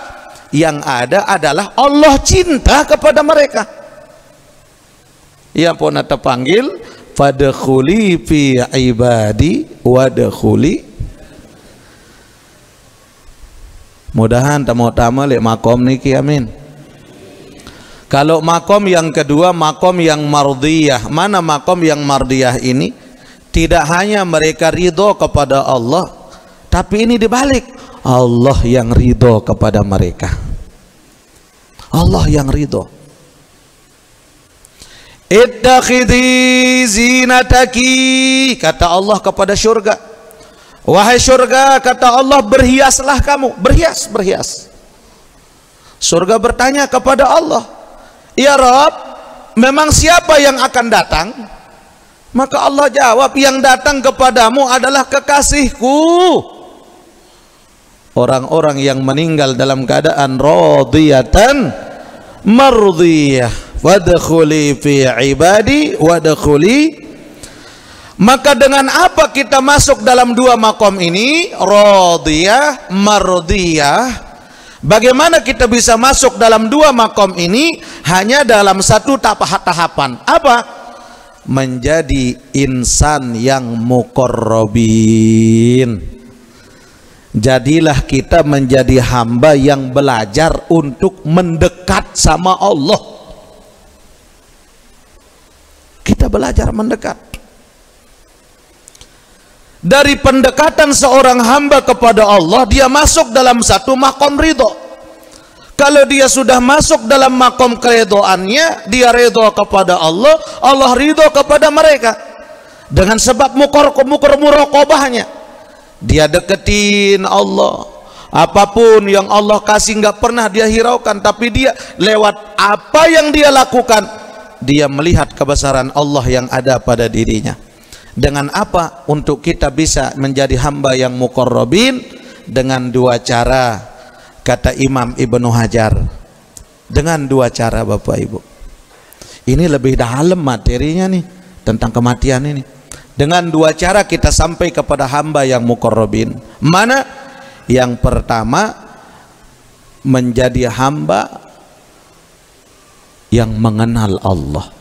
yang ada adalah Allah cinta kepada mereka. Yang pun terpanggil fadkhuli fi ibadi wadkhuli Mudahan tamu-tamu lek makom niki amin. Kalau makom yang kedua makom yang mardiyah. Mana makom yang mardiyah ini? Tidak hanya mereka ridho kepada Allah, tapi ini dibalik Allah yang ridho kepada mereka. Allah yang ridho. Ittakhidhi zinataki kata Allah kepada syurga Wahai surga kata Allah berhiaslah kamu. Berhias berhias. Surga bertanya kepada Allah ya Rob memang siapa yang akan datang? Maka Allah jawab yang datang kepadamu adalah kekasihku. Orang-orang yang meninggal dalam keadaan radiyatan mardiyah. Wadkhuli fi ibadi wadkhuli maka dengan apa kita masuk dalam dua makom ini? Rodiyah, mardiyah. Bagaimana kita bisa masuk dalam dua makom ini? Hanya dalam satu tahap-tahapan. Apa? Menjadi insan yang mukorrobin. Jadilah kita menjadi hamba yang belajar untuk mendekat sama Allah. Kita belajar mendekat dari pendekatan seorang hamba kepada Allah dia masuk dalam satu makom ridho. Kalau dia sudah masuk dalam makom keredoannya dia ridho kepada Allah Allah ridho kepada mereka. Dengan sebab mukor mukor murokobahnya. Dia deketin Allah. Apa pun yang Allah kasih nggak pernah dia hiraukan tapi dia lewat apa yang dia lakukan dia melihat kebesaran Allah yang ada pada dirinya dengan apa untuk kita bisa menjadi hamba yang mukorrobin dengan dua cara kata Imam Ibnu Hajar. Dengan dua cara Bapak Ibu. Ini lebih dalam materinya nih tentang kematian ini. Dengan dua cara kita sampai kepada hamba yang mukorrobin mana? Yang pertama menjadi hamba yang mengenal Allah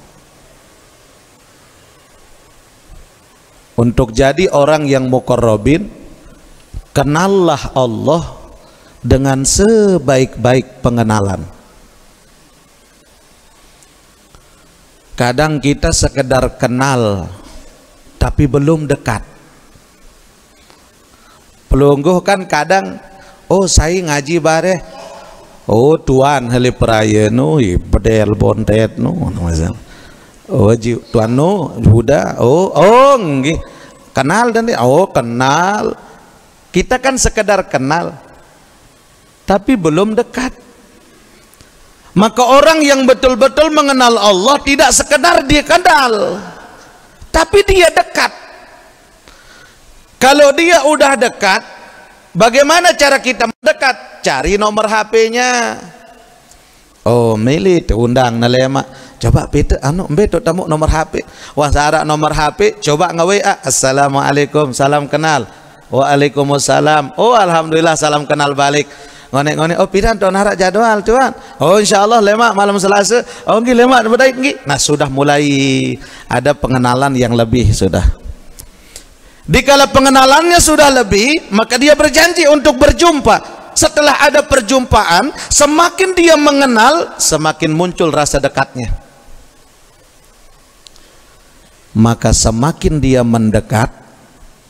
Untuk jadi orang yang mukorrobin Kenallah Allah Dengan sebaik-baik pengenalan. Kadang kita sekedar kenal Tapi belum dekat. Pelungguh kan kadang Oh saya ngaji bare Oh tuan heli peraya nu Bedel bontet nu Oh ji tuan no Buddha. Oh oh kenal dan oh kenal. Kita kan sekedar kenal tapi belum dekat. Maka orang yang betul-betul mengenal Allah tidak sekedar dia kenal tapi dia dekat. Kalau dia udah dekat bagaimana cara kita mendekat? Cari nomor HP-nya oh milih undang nalema coba beta anu beto tamu nomor HP wah sara nomor HP coba nge WA assalamualaikum salam kenal. Waalaikumsalam. Oh alhamdulillah salam kenal balik. Ngonek-ngonek oh pidan tuan harap jadwal tuan. Oh insyaallah lemak malam selasa. Oh ngi lemak bedai ngi nah sudah mulai ada pengenalan yang lebih sudah. Dikala pengenalannya sudah lebih maka dia berjanji untuk berjumpa. Setelah ada perjumpaan, semakin dia mengenal, semakin muncul rasa dekatnya. Maka semakin dia mendekat,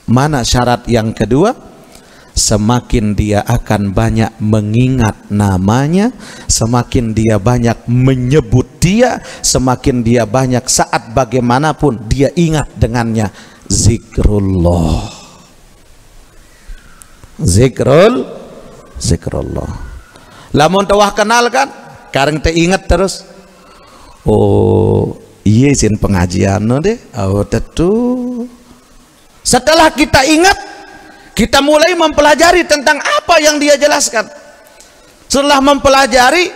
mana syarat yang kedua? Semakin dia akan banyak mengingat namanya, semakin dia banyak menyebut dia, semakin dia banyak saat bagaimanapun dia ingat dengannya. Zikrullah. Zikrul zikrullah lamun tawah kenal kan kareng teh ingat terus oh iya izin pengajian no deh. Oh tentu setelah kita ingat kita mulai mempelajari tentang apa yang dia jelaskan. Setelah mempelajari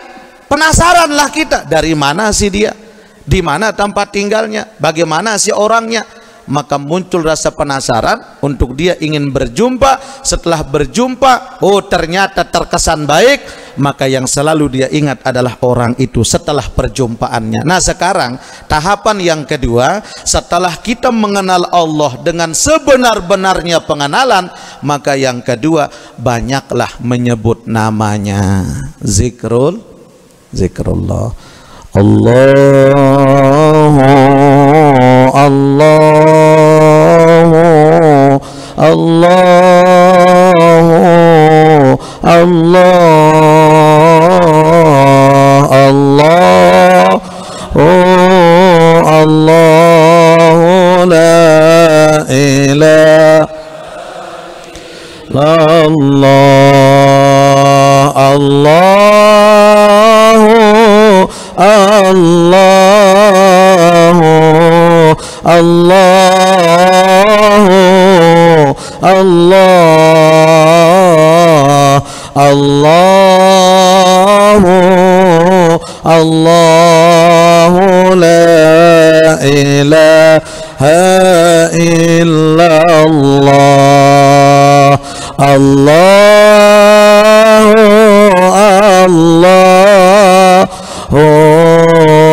penasaranlah kita dari mana sih dia? Di mana tempat tinggalnya? Bagaimana sih orangnya maka muncul rasa penasaran untuk dia ingin berjumpa. Setelah berjumpa oh ternyata terkesan baik maka yang selalu dia ingat adalah orang itu setelah perjumpaannya. Nah sekarang tahapan yang kedua setelah kita mengenal Allah dengan sebenar-benarnya pengenalan maka yang kedua banyaklah menyebut namanya. Zikrul zikrullah. Allah الله الله الله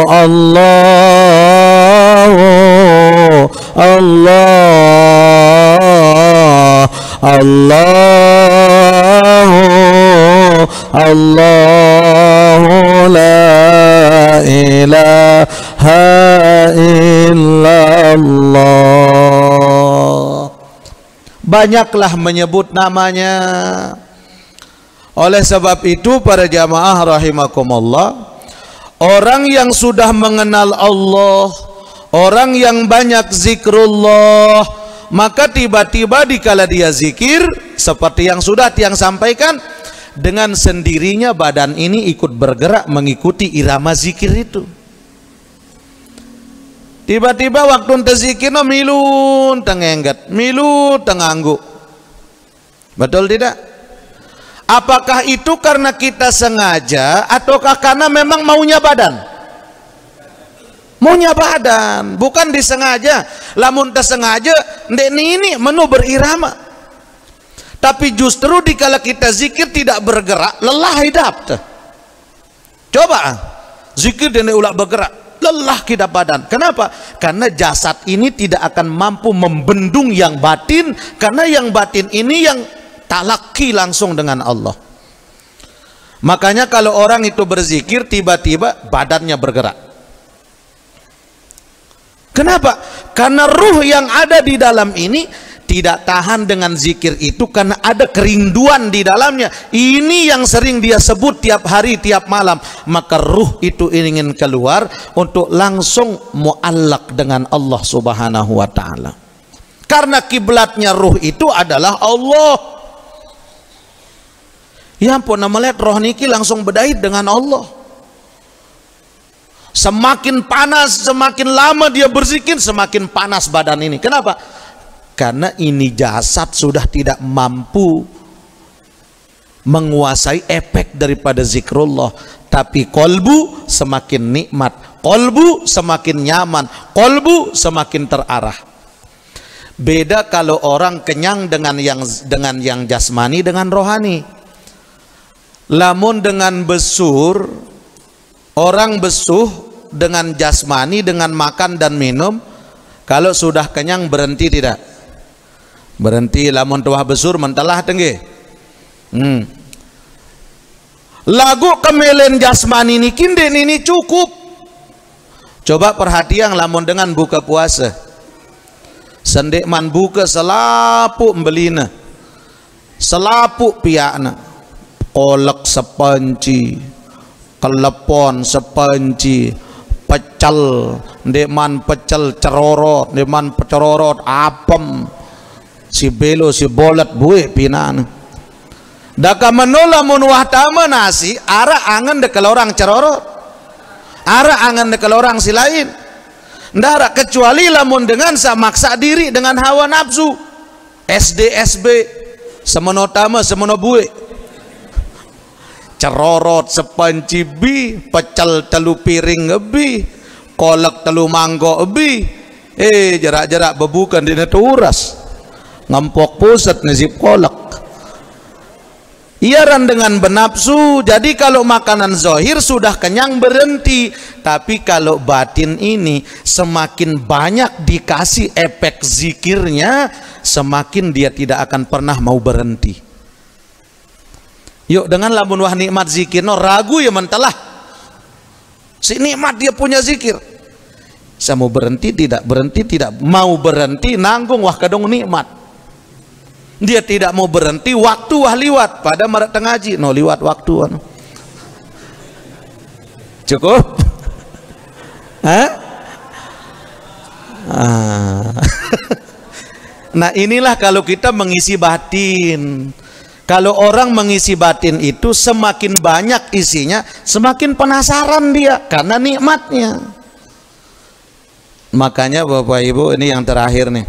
Allah Allah Allah Allah la ilaha illallah. Banyaklah menyebut namanya. Oleh sebab itu para jamaah rahimakumullah orang yang sudah mengenal Allah orang yang banyak zikrullah maka tiba-tiba dikala dia zikir seperti yang sudah tiang sampaikan dengan sendirinya badan ini ikut bergerak mengikuti irama zikir itu. Tiba-tiba waktu ente zikir no milun tengenggat milu tenganggu betul tidak apakah itu karena kita sengaja ataukah karena memang maunya badan? Maunya badan bukan disengaja. Lamun tersengaja ndek ini menu berirama. Tapi justru dikala kita zikir tidak bergerak lelah hidup coba zikir dan ulah bergerak lelah kita badan. Kenapa? Karena jasad ini tidak akan mampu membendung yang batin karena yang batin ini yang talaki langsung dengan Allah makanya kalau orang itu berzikir tiba-tiba badannya bergerak Kenapa? Karena ruh yang ada di dalam ini tidak tahan dengan zikir itu karena ada kerinduan di dalamnya. Ini yang sering dia sebut tiap hari, tiap malam. Maka ruh itu ingin keluar untuk langsung muallak dengan Allah Subhanahu wa taala. Karena kiblatnya ruh itu adalah Allah. Ya ampun, nama roh niki langsung berdait dengan Allah. Semakin panas, semakin lama dia berzikir, semakin panas badan ini. Kenapa? Karena ini jasad sudah tidak mampu menguasai efek daripada zikrullah. Tapi kolbu semakin nikmat, kolbu semakin nyaman kolbu semakin terarah beda kalau orang kenyang dengan yang dengan yang jasmani dengan rohani lamun dengan besur orang besuh dengan jasmani dengan makan dan minum kalau sudah kenyang berhenti tidak? Berhenti lamun tuah besur mentelah tengge hmm. lagu kemelen jasmani ini kinden ini cukup. Coba perhatian lamun dengan buka puasa. Sendek man buka selapuk belina selapuk piakna kolak sepanci kelepon sepanci pecel deman pecel cerorot deman cerorot apem si belo si bolet buih pinan. Daka menula mun wahtama nasi ara angan de orang cerorot ara angan de orang si lain. Ndara kecuali lamun dengan maksa diri dengan hawa nafsu. SD SB semono tama semono buih cerorot sepanci bi pecel telu piring ebi kolak telu manggo ebi. Eh jarak-jarak bebukan di uras. Ngampok pusat nasib kolak Iaran dengan benapsu jadi kalau makanan zohir sudah kenyang berhenti. Tapi kalau batin ini semakin banyak dikasih efek zikirnya semakin dia tidak akan pernah mau berhenti Yuk dengan lamun wah nikmat zikir no ragu ya mentelah. Si nikmat dia punya zikir. Saya mau berhenti tidak berhenti tidak mau berhenti nanggung wah kadang nikmat. Dia tidak mau berhenti waktu wah liwat pada marat tengaji no liwat waktu anu. Cukup? [LAUGHS] Hah? Ah. [LAUGHS] nah inilah kalau kita mengisi batin kalau orang mengisi batin itu semakin banyak isinya, semakin penasaran dia karena nikmatnya. Makanya Bapak Ibu ini yang terakhir nih.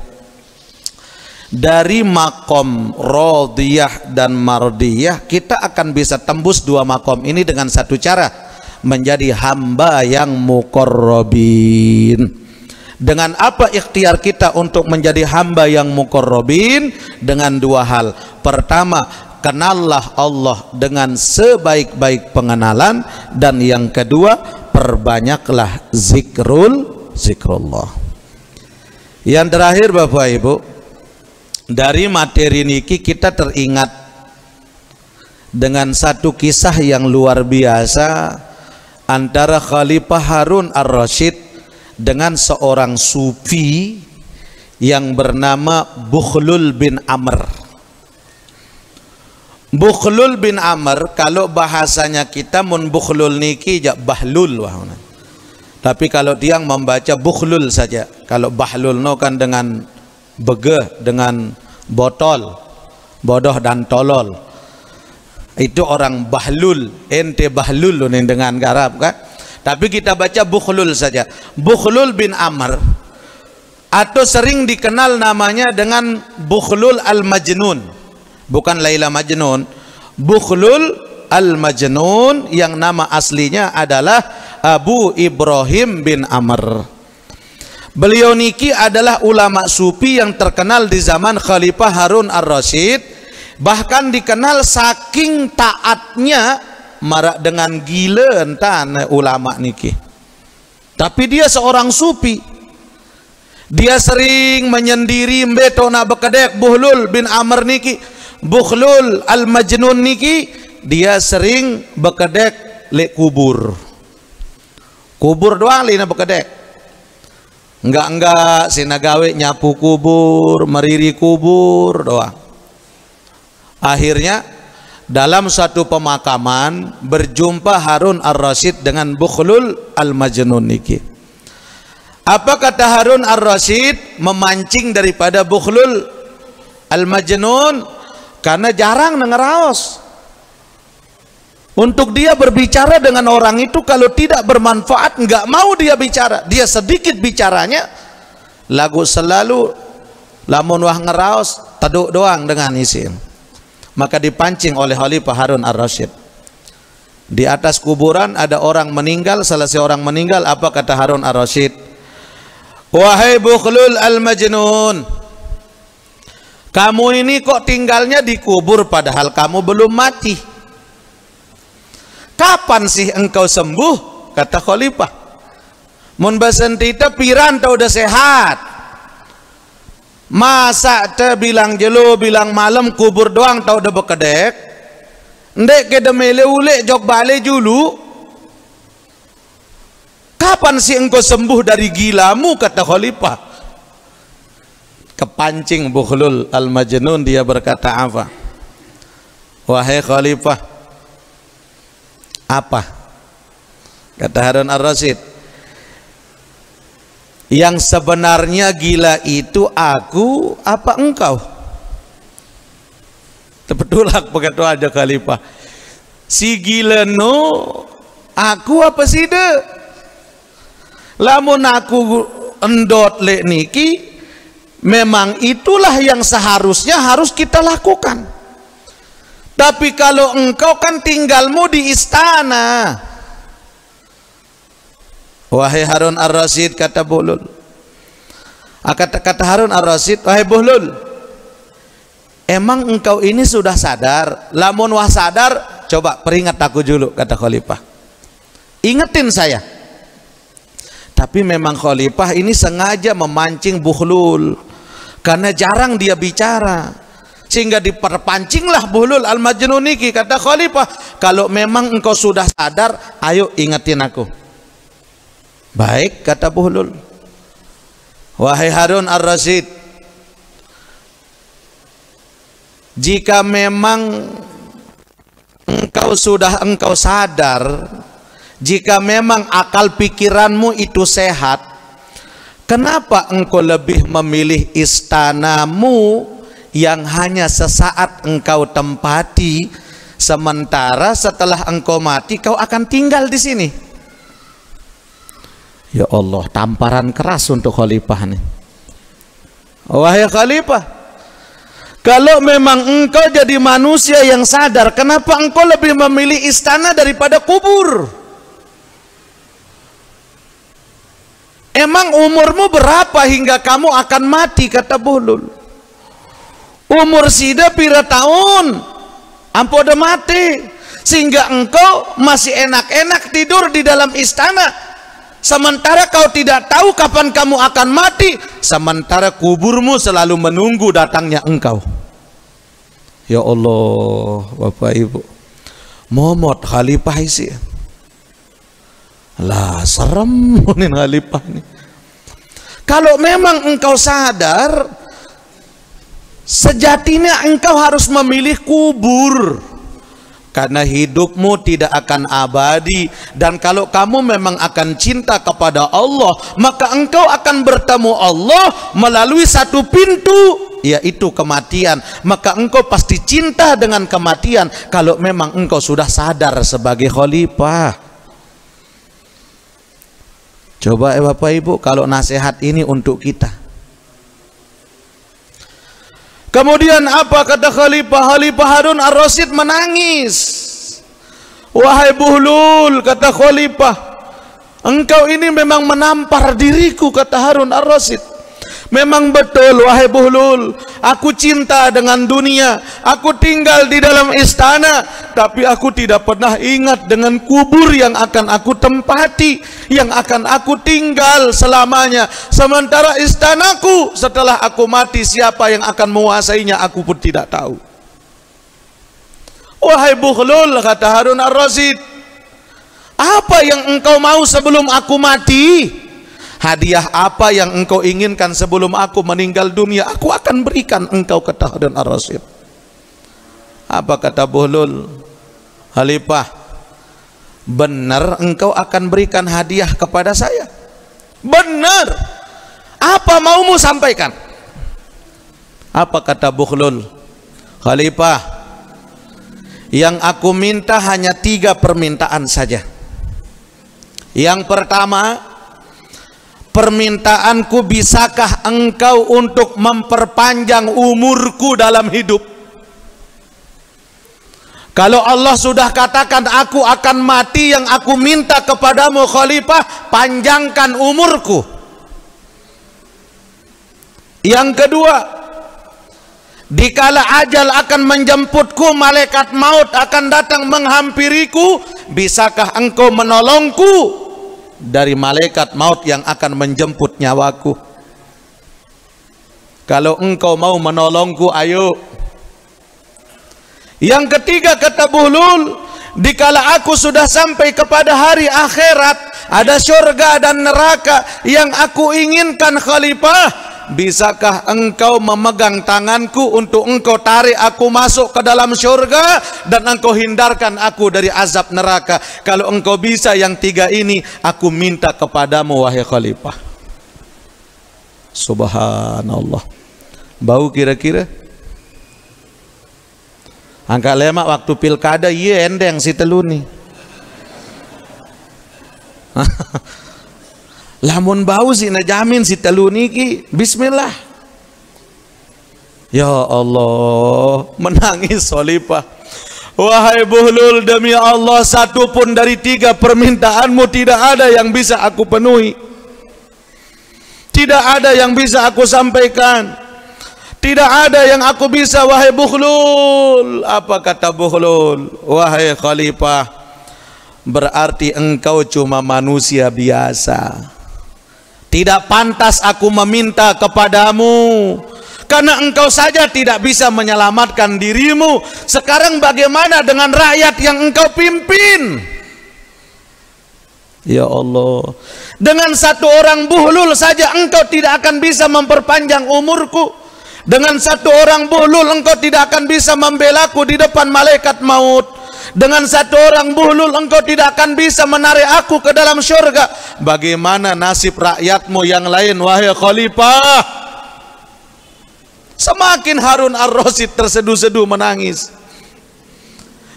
Dari makom rodiyah dan mardiyah kita akan bisa tembus dua makom ini dengan satu cara menjadi hamba yang mukorrobin dengan apa ikhtiar kita untuk menjadi hamba yang mukorrobin dengan dua hal pertama kenallah Allah dengan sebaik-baik pengenalan. Dan yang kedua perbanyaklah zikrul zikrullah. Yang terakhir Bapak Ibu dari materi niki kita teringat dengan satu kisah yang luar biasa antara Khalifah Harun ar-Rasyid dengan seorang sufi yang bernama Bukhlul bin Amr Bukhlul bin Amr kalau bahasanya kita mun bukhlul niki jak bahlul wahuna. Tapi kalau tiang membaca bukhlul saja. Kalau bahlul no kan dengan bege dengan botol, bodoh dan tolol. Itu orang bahlul, ente bahlul nih dengan garap kan. Tapi kita baca bukhlul saja. Bukhlul bin Amr atau sering dikenal namanya dengan Bukhlul al-Majnun bukan Laila Majnun. Bukhlul Al-Majnun yang nama aslinya adalah Abu Ibrahim bin Amr. Beliau niki adalah ulama sufi yang terkenal di zaman Khalifah Harun ar-Rasyid. Bahkan dikenal saking taatnya marak dengan gila entah ulama niki. Tapi dia seorang sufi. Dia sering menyendiri mbeto na bekedek buhlul bin Amr niki Bukhlul al-Majnun niki dia sering bekedek le kubur. Kubur doang lina bekedek. Enggak enggak sinagawe nyapu kubur, meriri kubur doang. Akhirnya dalam satu pemakaman berjumpa Harun ar-Rasyid dengan Bukhlul al-Majnun niki. Apa kata Harun ar-Rasyid memancing daripada Bukhlul al-Majnun karena jarang raos. untuk dia berbicara dengan orang itu kalau tidak bermanfaat nggak mau dia bicara dia sedikit bicaranya lagu selalu lamun wah ngeraos taduk doang dengan isin maka dipancing oleh Khalifah Harun ar-Rasyid Di atas kuburan ada orang meninggal, selesai orang meninggal, apa kata Harun Ar-Rasyid? Wahai Bukhlul Al-Majnun, kamu ini kok tinggalnya di kubur padahal kamu belum mati. Kapan sih engkau sembuh? Kata Khalifah. Mun basentita piran tau udah sehat. Masa te bilang jelo bilang malam kubur doang tau udah bekedek. Ndek ke demele ule jok bale julu. Kapan sih engkau sembuh dari gilamu kata khalifah. Kepancing Bukhlul Al-Majnun dia berkata apa? Wahai khalifah. Apa? Kata Harun Ar-Rasyid. Yang sebenarnya gila itu aku apa engkau? Tepetulak begitu aja khalifah. Si gila no aku apa sih de? Lamun aku endot lek niki memang itulah yang seharusnya harus kita lakukan. Tapi kalau engkau kan tinggalmu di istana. Wahai Harun Ar-Rasyid kata Bulul. Kata, kata Harun Ar-Rasyid, wahai Bulul. Emang engkau ini sudah sadar? Lamun wah sadar, coba peringat aku dulu kata Khalifah. Ingetin saya. Tapi memang Khalifah ini sengaja memancing Buhlul karena jarang dia bicara. Sehingga diperpancinglah Buhlul Al-Majnun niki kata Khalifah kalau memang engkau sudah sadar ayo ingetin aku. Baik kata Buhlul wahai Harun Ar-Rasyid jika memang engkau sudah engkau sadar jika memang akal pikiranmu itu sehat kenapa engkau lebih memilih istanamu yang hanya sesaat engkau tempati sementara setelah engkau mati kau akan tinggal di sini? Ya Allah tamparan keras untuk khalifah nih wahai khalifah kalau memang engkau jadi manusia yang sadar kenapa engkau lebih memilih istana daripada kubur Emang umurmu berapa hingga kamu akan mati kata Bulul? Umur sida pira tahun? Ampo udah mati. Sehingga engkau masih enak-enak tidur di dalam istana. Sementara kau tidak tahu kapan kamu akan mati sementara kuburmu selalu menunggu datangnya engkau. Ya Allah Bapak Ibu. Momot khalifah isi lah serem [LAUGHS] nih. Kalau memang engkau sadar sejatinya engkau harus memilih kubur. Karena hidupmu tidak akan abadi. Dan kalau kamu memang akan cinta kepada Allah maka engkau akan bertemu Allah melalui satu pintu yaitu kematian. Maka engkau pasti cinta dengan kematian kalau memang engkau sudah sadar sebagai khalifah Coba eh Bapak Ibu kalau nasihat ini untuk kita. Kemudian apa kata Khalifah? Khalifah Harun Ar-Rasyid menangis. Wahai Buhlul kata Khalifah, engkau ini memang menampar diriku kata Harun Ar-Rasyid. Memang betul wahai Buhlul, aku cinta dengan dunia, aku tinggal di dalam istana, tapi aku tidak pernah ingat dengan kubur yang akan aku tempati, yang akan aku tinggal selamanya. Sementara istanaku setelah aku mati siapa yang akan menguasainya aku pun tidak tahu. Wahai Buhlul kata Harun Ar-Rasyid, apa yang engkau mau sebelum aku mati? Hadiah apa yang engkau inginkan sebelum aku meninggal dunia aku akan berikan engkau kata dan ar-rasyid. Apa kata Buhlul Halifah benar engkau akan berikan hadiah kepada saya? Benar. Apa maumu sampaikan? Apa kata Buhlul Khalifah yang aku minta hanya tiga permintaan saja. Yang pertama permintaanku bisakah engkau untuk memperpanjang umurku dalam hidup Kalau Allah sudah katakan aku akan mati yang aku minta kepadamu khalifah panjangkan umurku. Yang kedua, dikala ajal akan menjemputku malaikat maut akan datang menghampiriku, bisakah engkau menolongku dari malaikat maut yang akan menjemput nyawaku? Kalau engkau mau menolongku, ayo yang ketiga kata Buhlul, dikala aku sudah sampai kepada hari akhirat, ada syurga dan neraka yang aku inginkan khalifah, bisakah engkau memegang tanganku untuk engkau tarik aku masuk ke dalam syurga dan engkau hindarkan aku dari azab neraka? Kalau engkau bisa yang tiga ini aku minta kepadamu wahai khalifah. Subhanallah. Bau kira-kira? Angka lemak waktu pilkada iya endeng si teluni. [LAUGHS] Lamun bau si najamin si teluni ki bismillah. Ya Allah, menangis solipah. Wahai buhlul demi Allah satu pun dari tiga permintaanmu tidak ada yang bisa aku penuhi. Tidak ada yang bisa aku sampaikan. Tidak ada yang aku bisa wahai Bukhlul. Apa kata Bukhlul? Wahai khalifah, berarti engkau cuma manusia biasa. Tidak pantas aku meminta kepadamu karena engkau saja tidak bisa menyelamatkan dirimu. Sekarang bagaimana dengan rakyat yang engkau pimpin? Ya Allah, dengan satu orang buhlul saja engkau tidak akan bisa memperpanjang umurku. Dengan satu orang buhlul engkau tidak akan bisa membelaku di depan malaikat maut. Dengan satu orang buhlul engkau tidak akan bisa menarik aku ke dalam syurga. Bagaimana nasib rakyatmu yang lain wahai khalifah? Semakin Harun Ar-Rasyid terseduh-seduh menangis.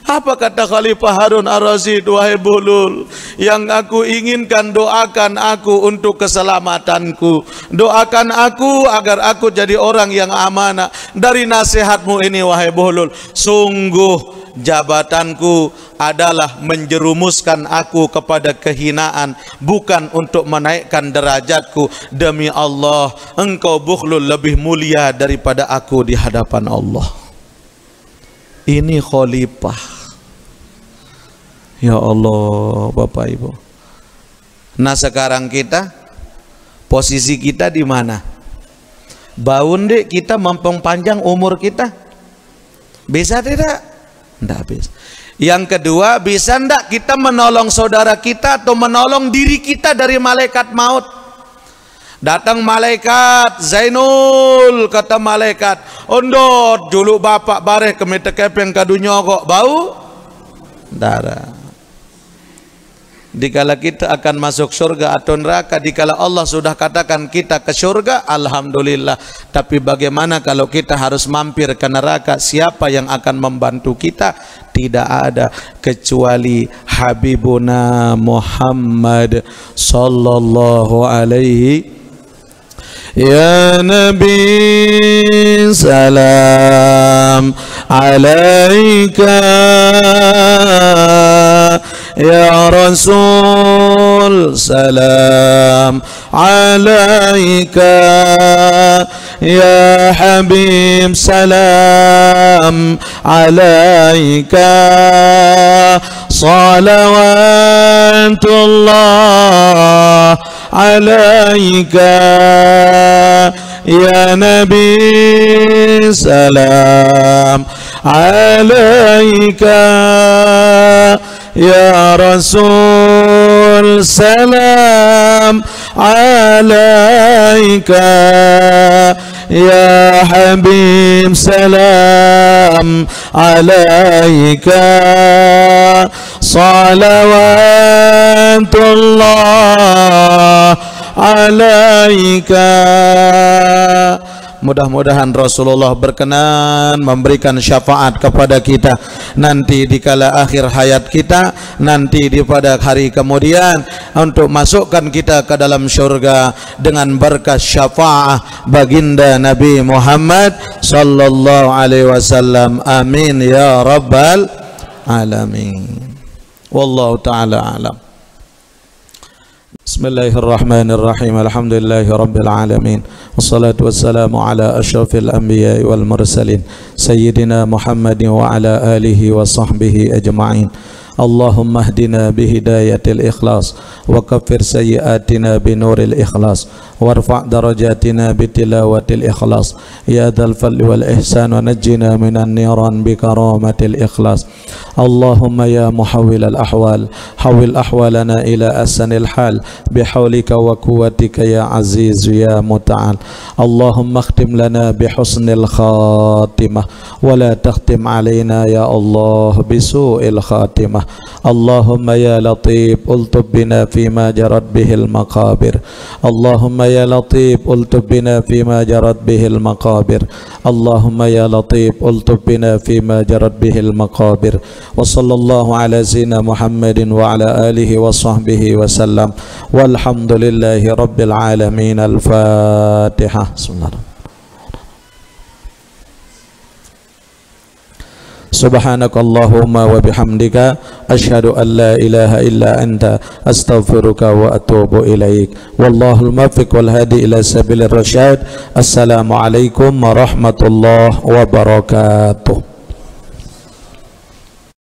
Apa kata Khalifah Harun Ar-Rasyid wahai bulul yang aku inginkan doakan aku untuk keselamatanku doakan aku agar aku jadi orang yang amanah dari nasihatmu ini wahai bulul sungguh jabatanku adalah menjerumuskan aku kepada kehinaan bukan untuk menaikkan derajatku demi Allah engkau bukhlul lebih mulia daripada aku di hadapan Allah ini khalifah Ya Allah, Bapak Ibu. Nah sekarang kita posisi kita di mana? Baun dek kita memperpanjang umur kita. Bisa tidak? Tidak bisa. Yang kedua, bisa tidak kita menolong saudara kita atau menolong diri kita dari malaikat maut? Datang malaikat Zainul kata malaikat, "Ondot dulu bapak bareh ke metekepeng kadunya kok bau?" Darah Dikala kita akan masuk surga atau neraka, dikala Allah sudah katakan kita ke surga, alhamdulillah. Tapi bagaimana kalau kita harus mampir ke neraka? Siapa yang akan membantu kita? Tidak ada kecuali Habibuna Muhammad sallallahu alaihi Ya Nabi salam alaika يا رسول سلام عليك. يا حبيب سلام عليك. صلوات الله عليك. يا نبي سلام عليك. يا رسول سلام عليك. يا حبيب سلام عليك. صلوات الله عليك. Mudah-mudahan Rasulullah berkenan memberikan syafaat kepada kita nanti di kala akhir hayat kita, nanti di pada hari kemudian untuk masukkan kita ke dalam syurga dengan berkat syafaat baginda Nabi Muhammad sallallahu alaihi wasallam. Amin ya rabbal alamin. Wallahu taala alam. بسم الله الرحمن الرحيم. الحمد لله رب العالمين. والصلاة والسلام على أشرف الأنبياء والمرسلين سيدنا محمد وعلى آله وصحبه أجمعين. اللهم اهدنا بهداية الإخلاص وكفر سيئاتنا بنور الإخلاص. وارفع درجاتنا بتلاوة الإخلاص. يا ذا الفضل والإحسان ونجنا من النيران بكرامة الإخلاص. اللهم يا محول الأحوال حول أحوالنا إلى أحسن الحال. بحولك وقوتك يا عزيز يا متعال. اللهم اختم لنا بحسن الخاتمة ولا تختم علينا يا الله بسوء الخاتمة. اللهم يا لطيف الطب بنا فيما جرت به المقابر. اللهم يا لطيف الطب بنا فيما جرت به المقابر. اللهم يا لطيف الطب بنا فيما جرت به المقابر. وصلى الله على سيدنا محمد وعلى آله وصحبه وسلم. والحمد لله رب العالمين. الفاتحة. بسم الله. Subhanakallahumma wa bihamdika ashhadu an la ilaha illa anta astaghfiruka wa atubu ilaik. Wallahul muwaffiq wal hadi ila sabilir rasyad assalamu alaikum warahmatullahi wabarakatuh.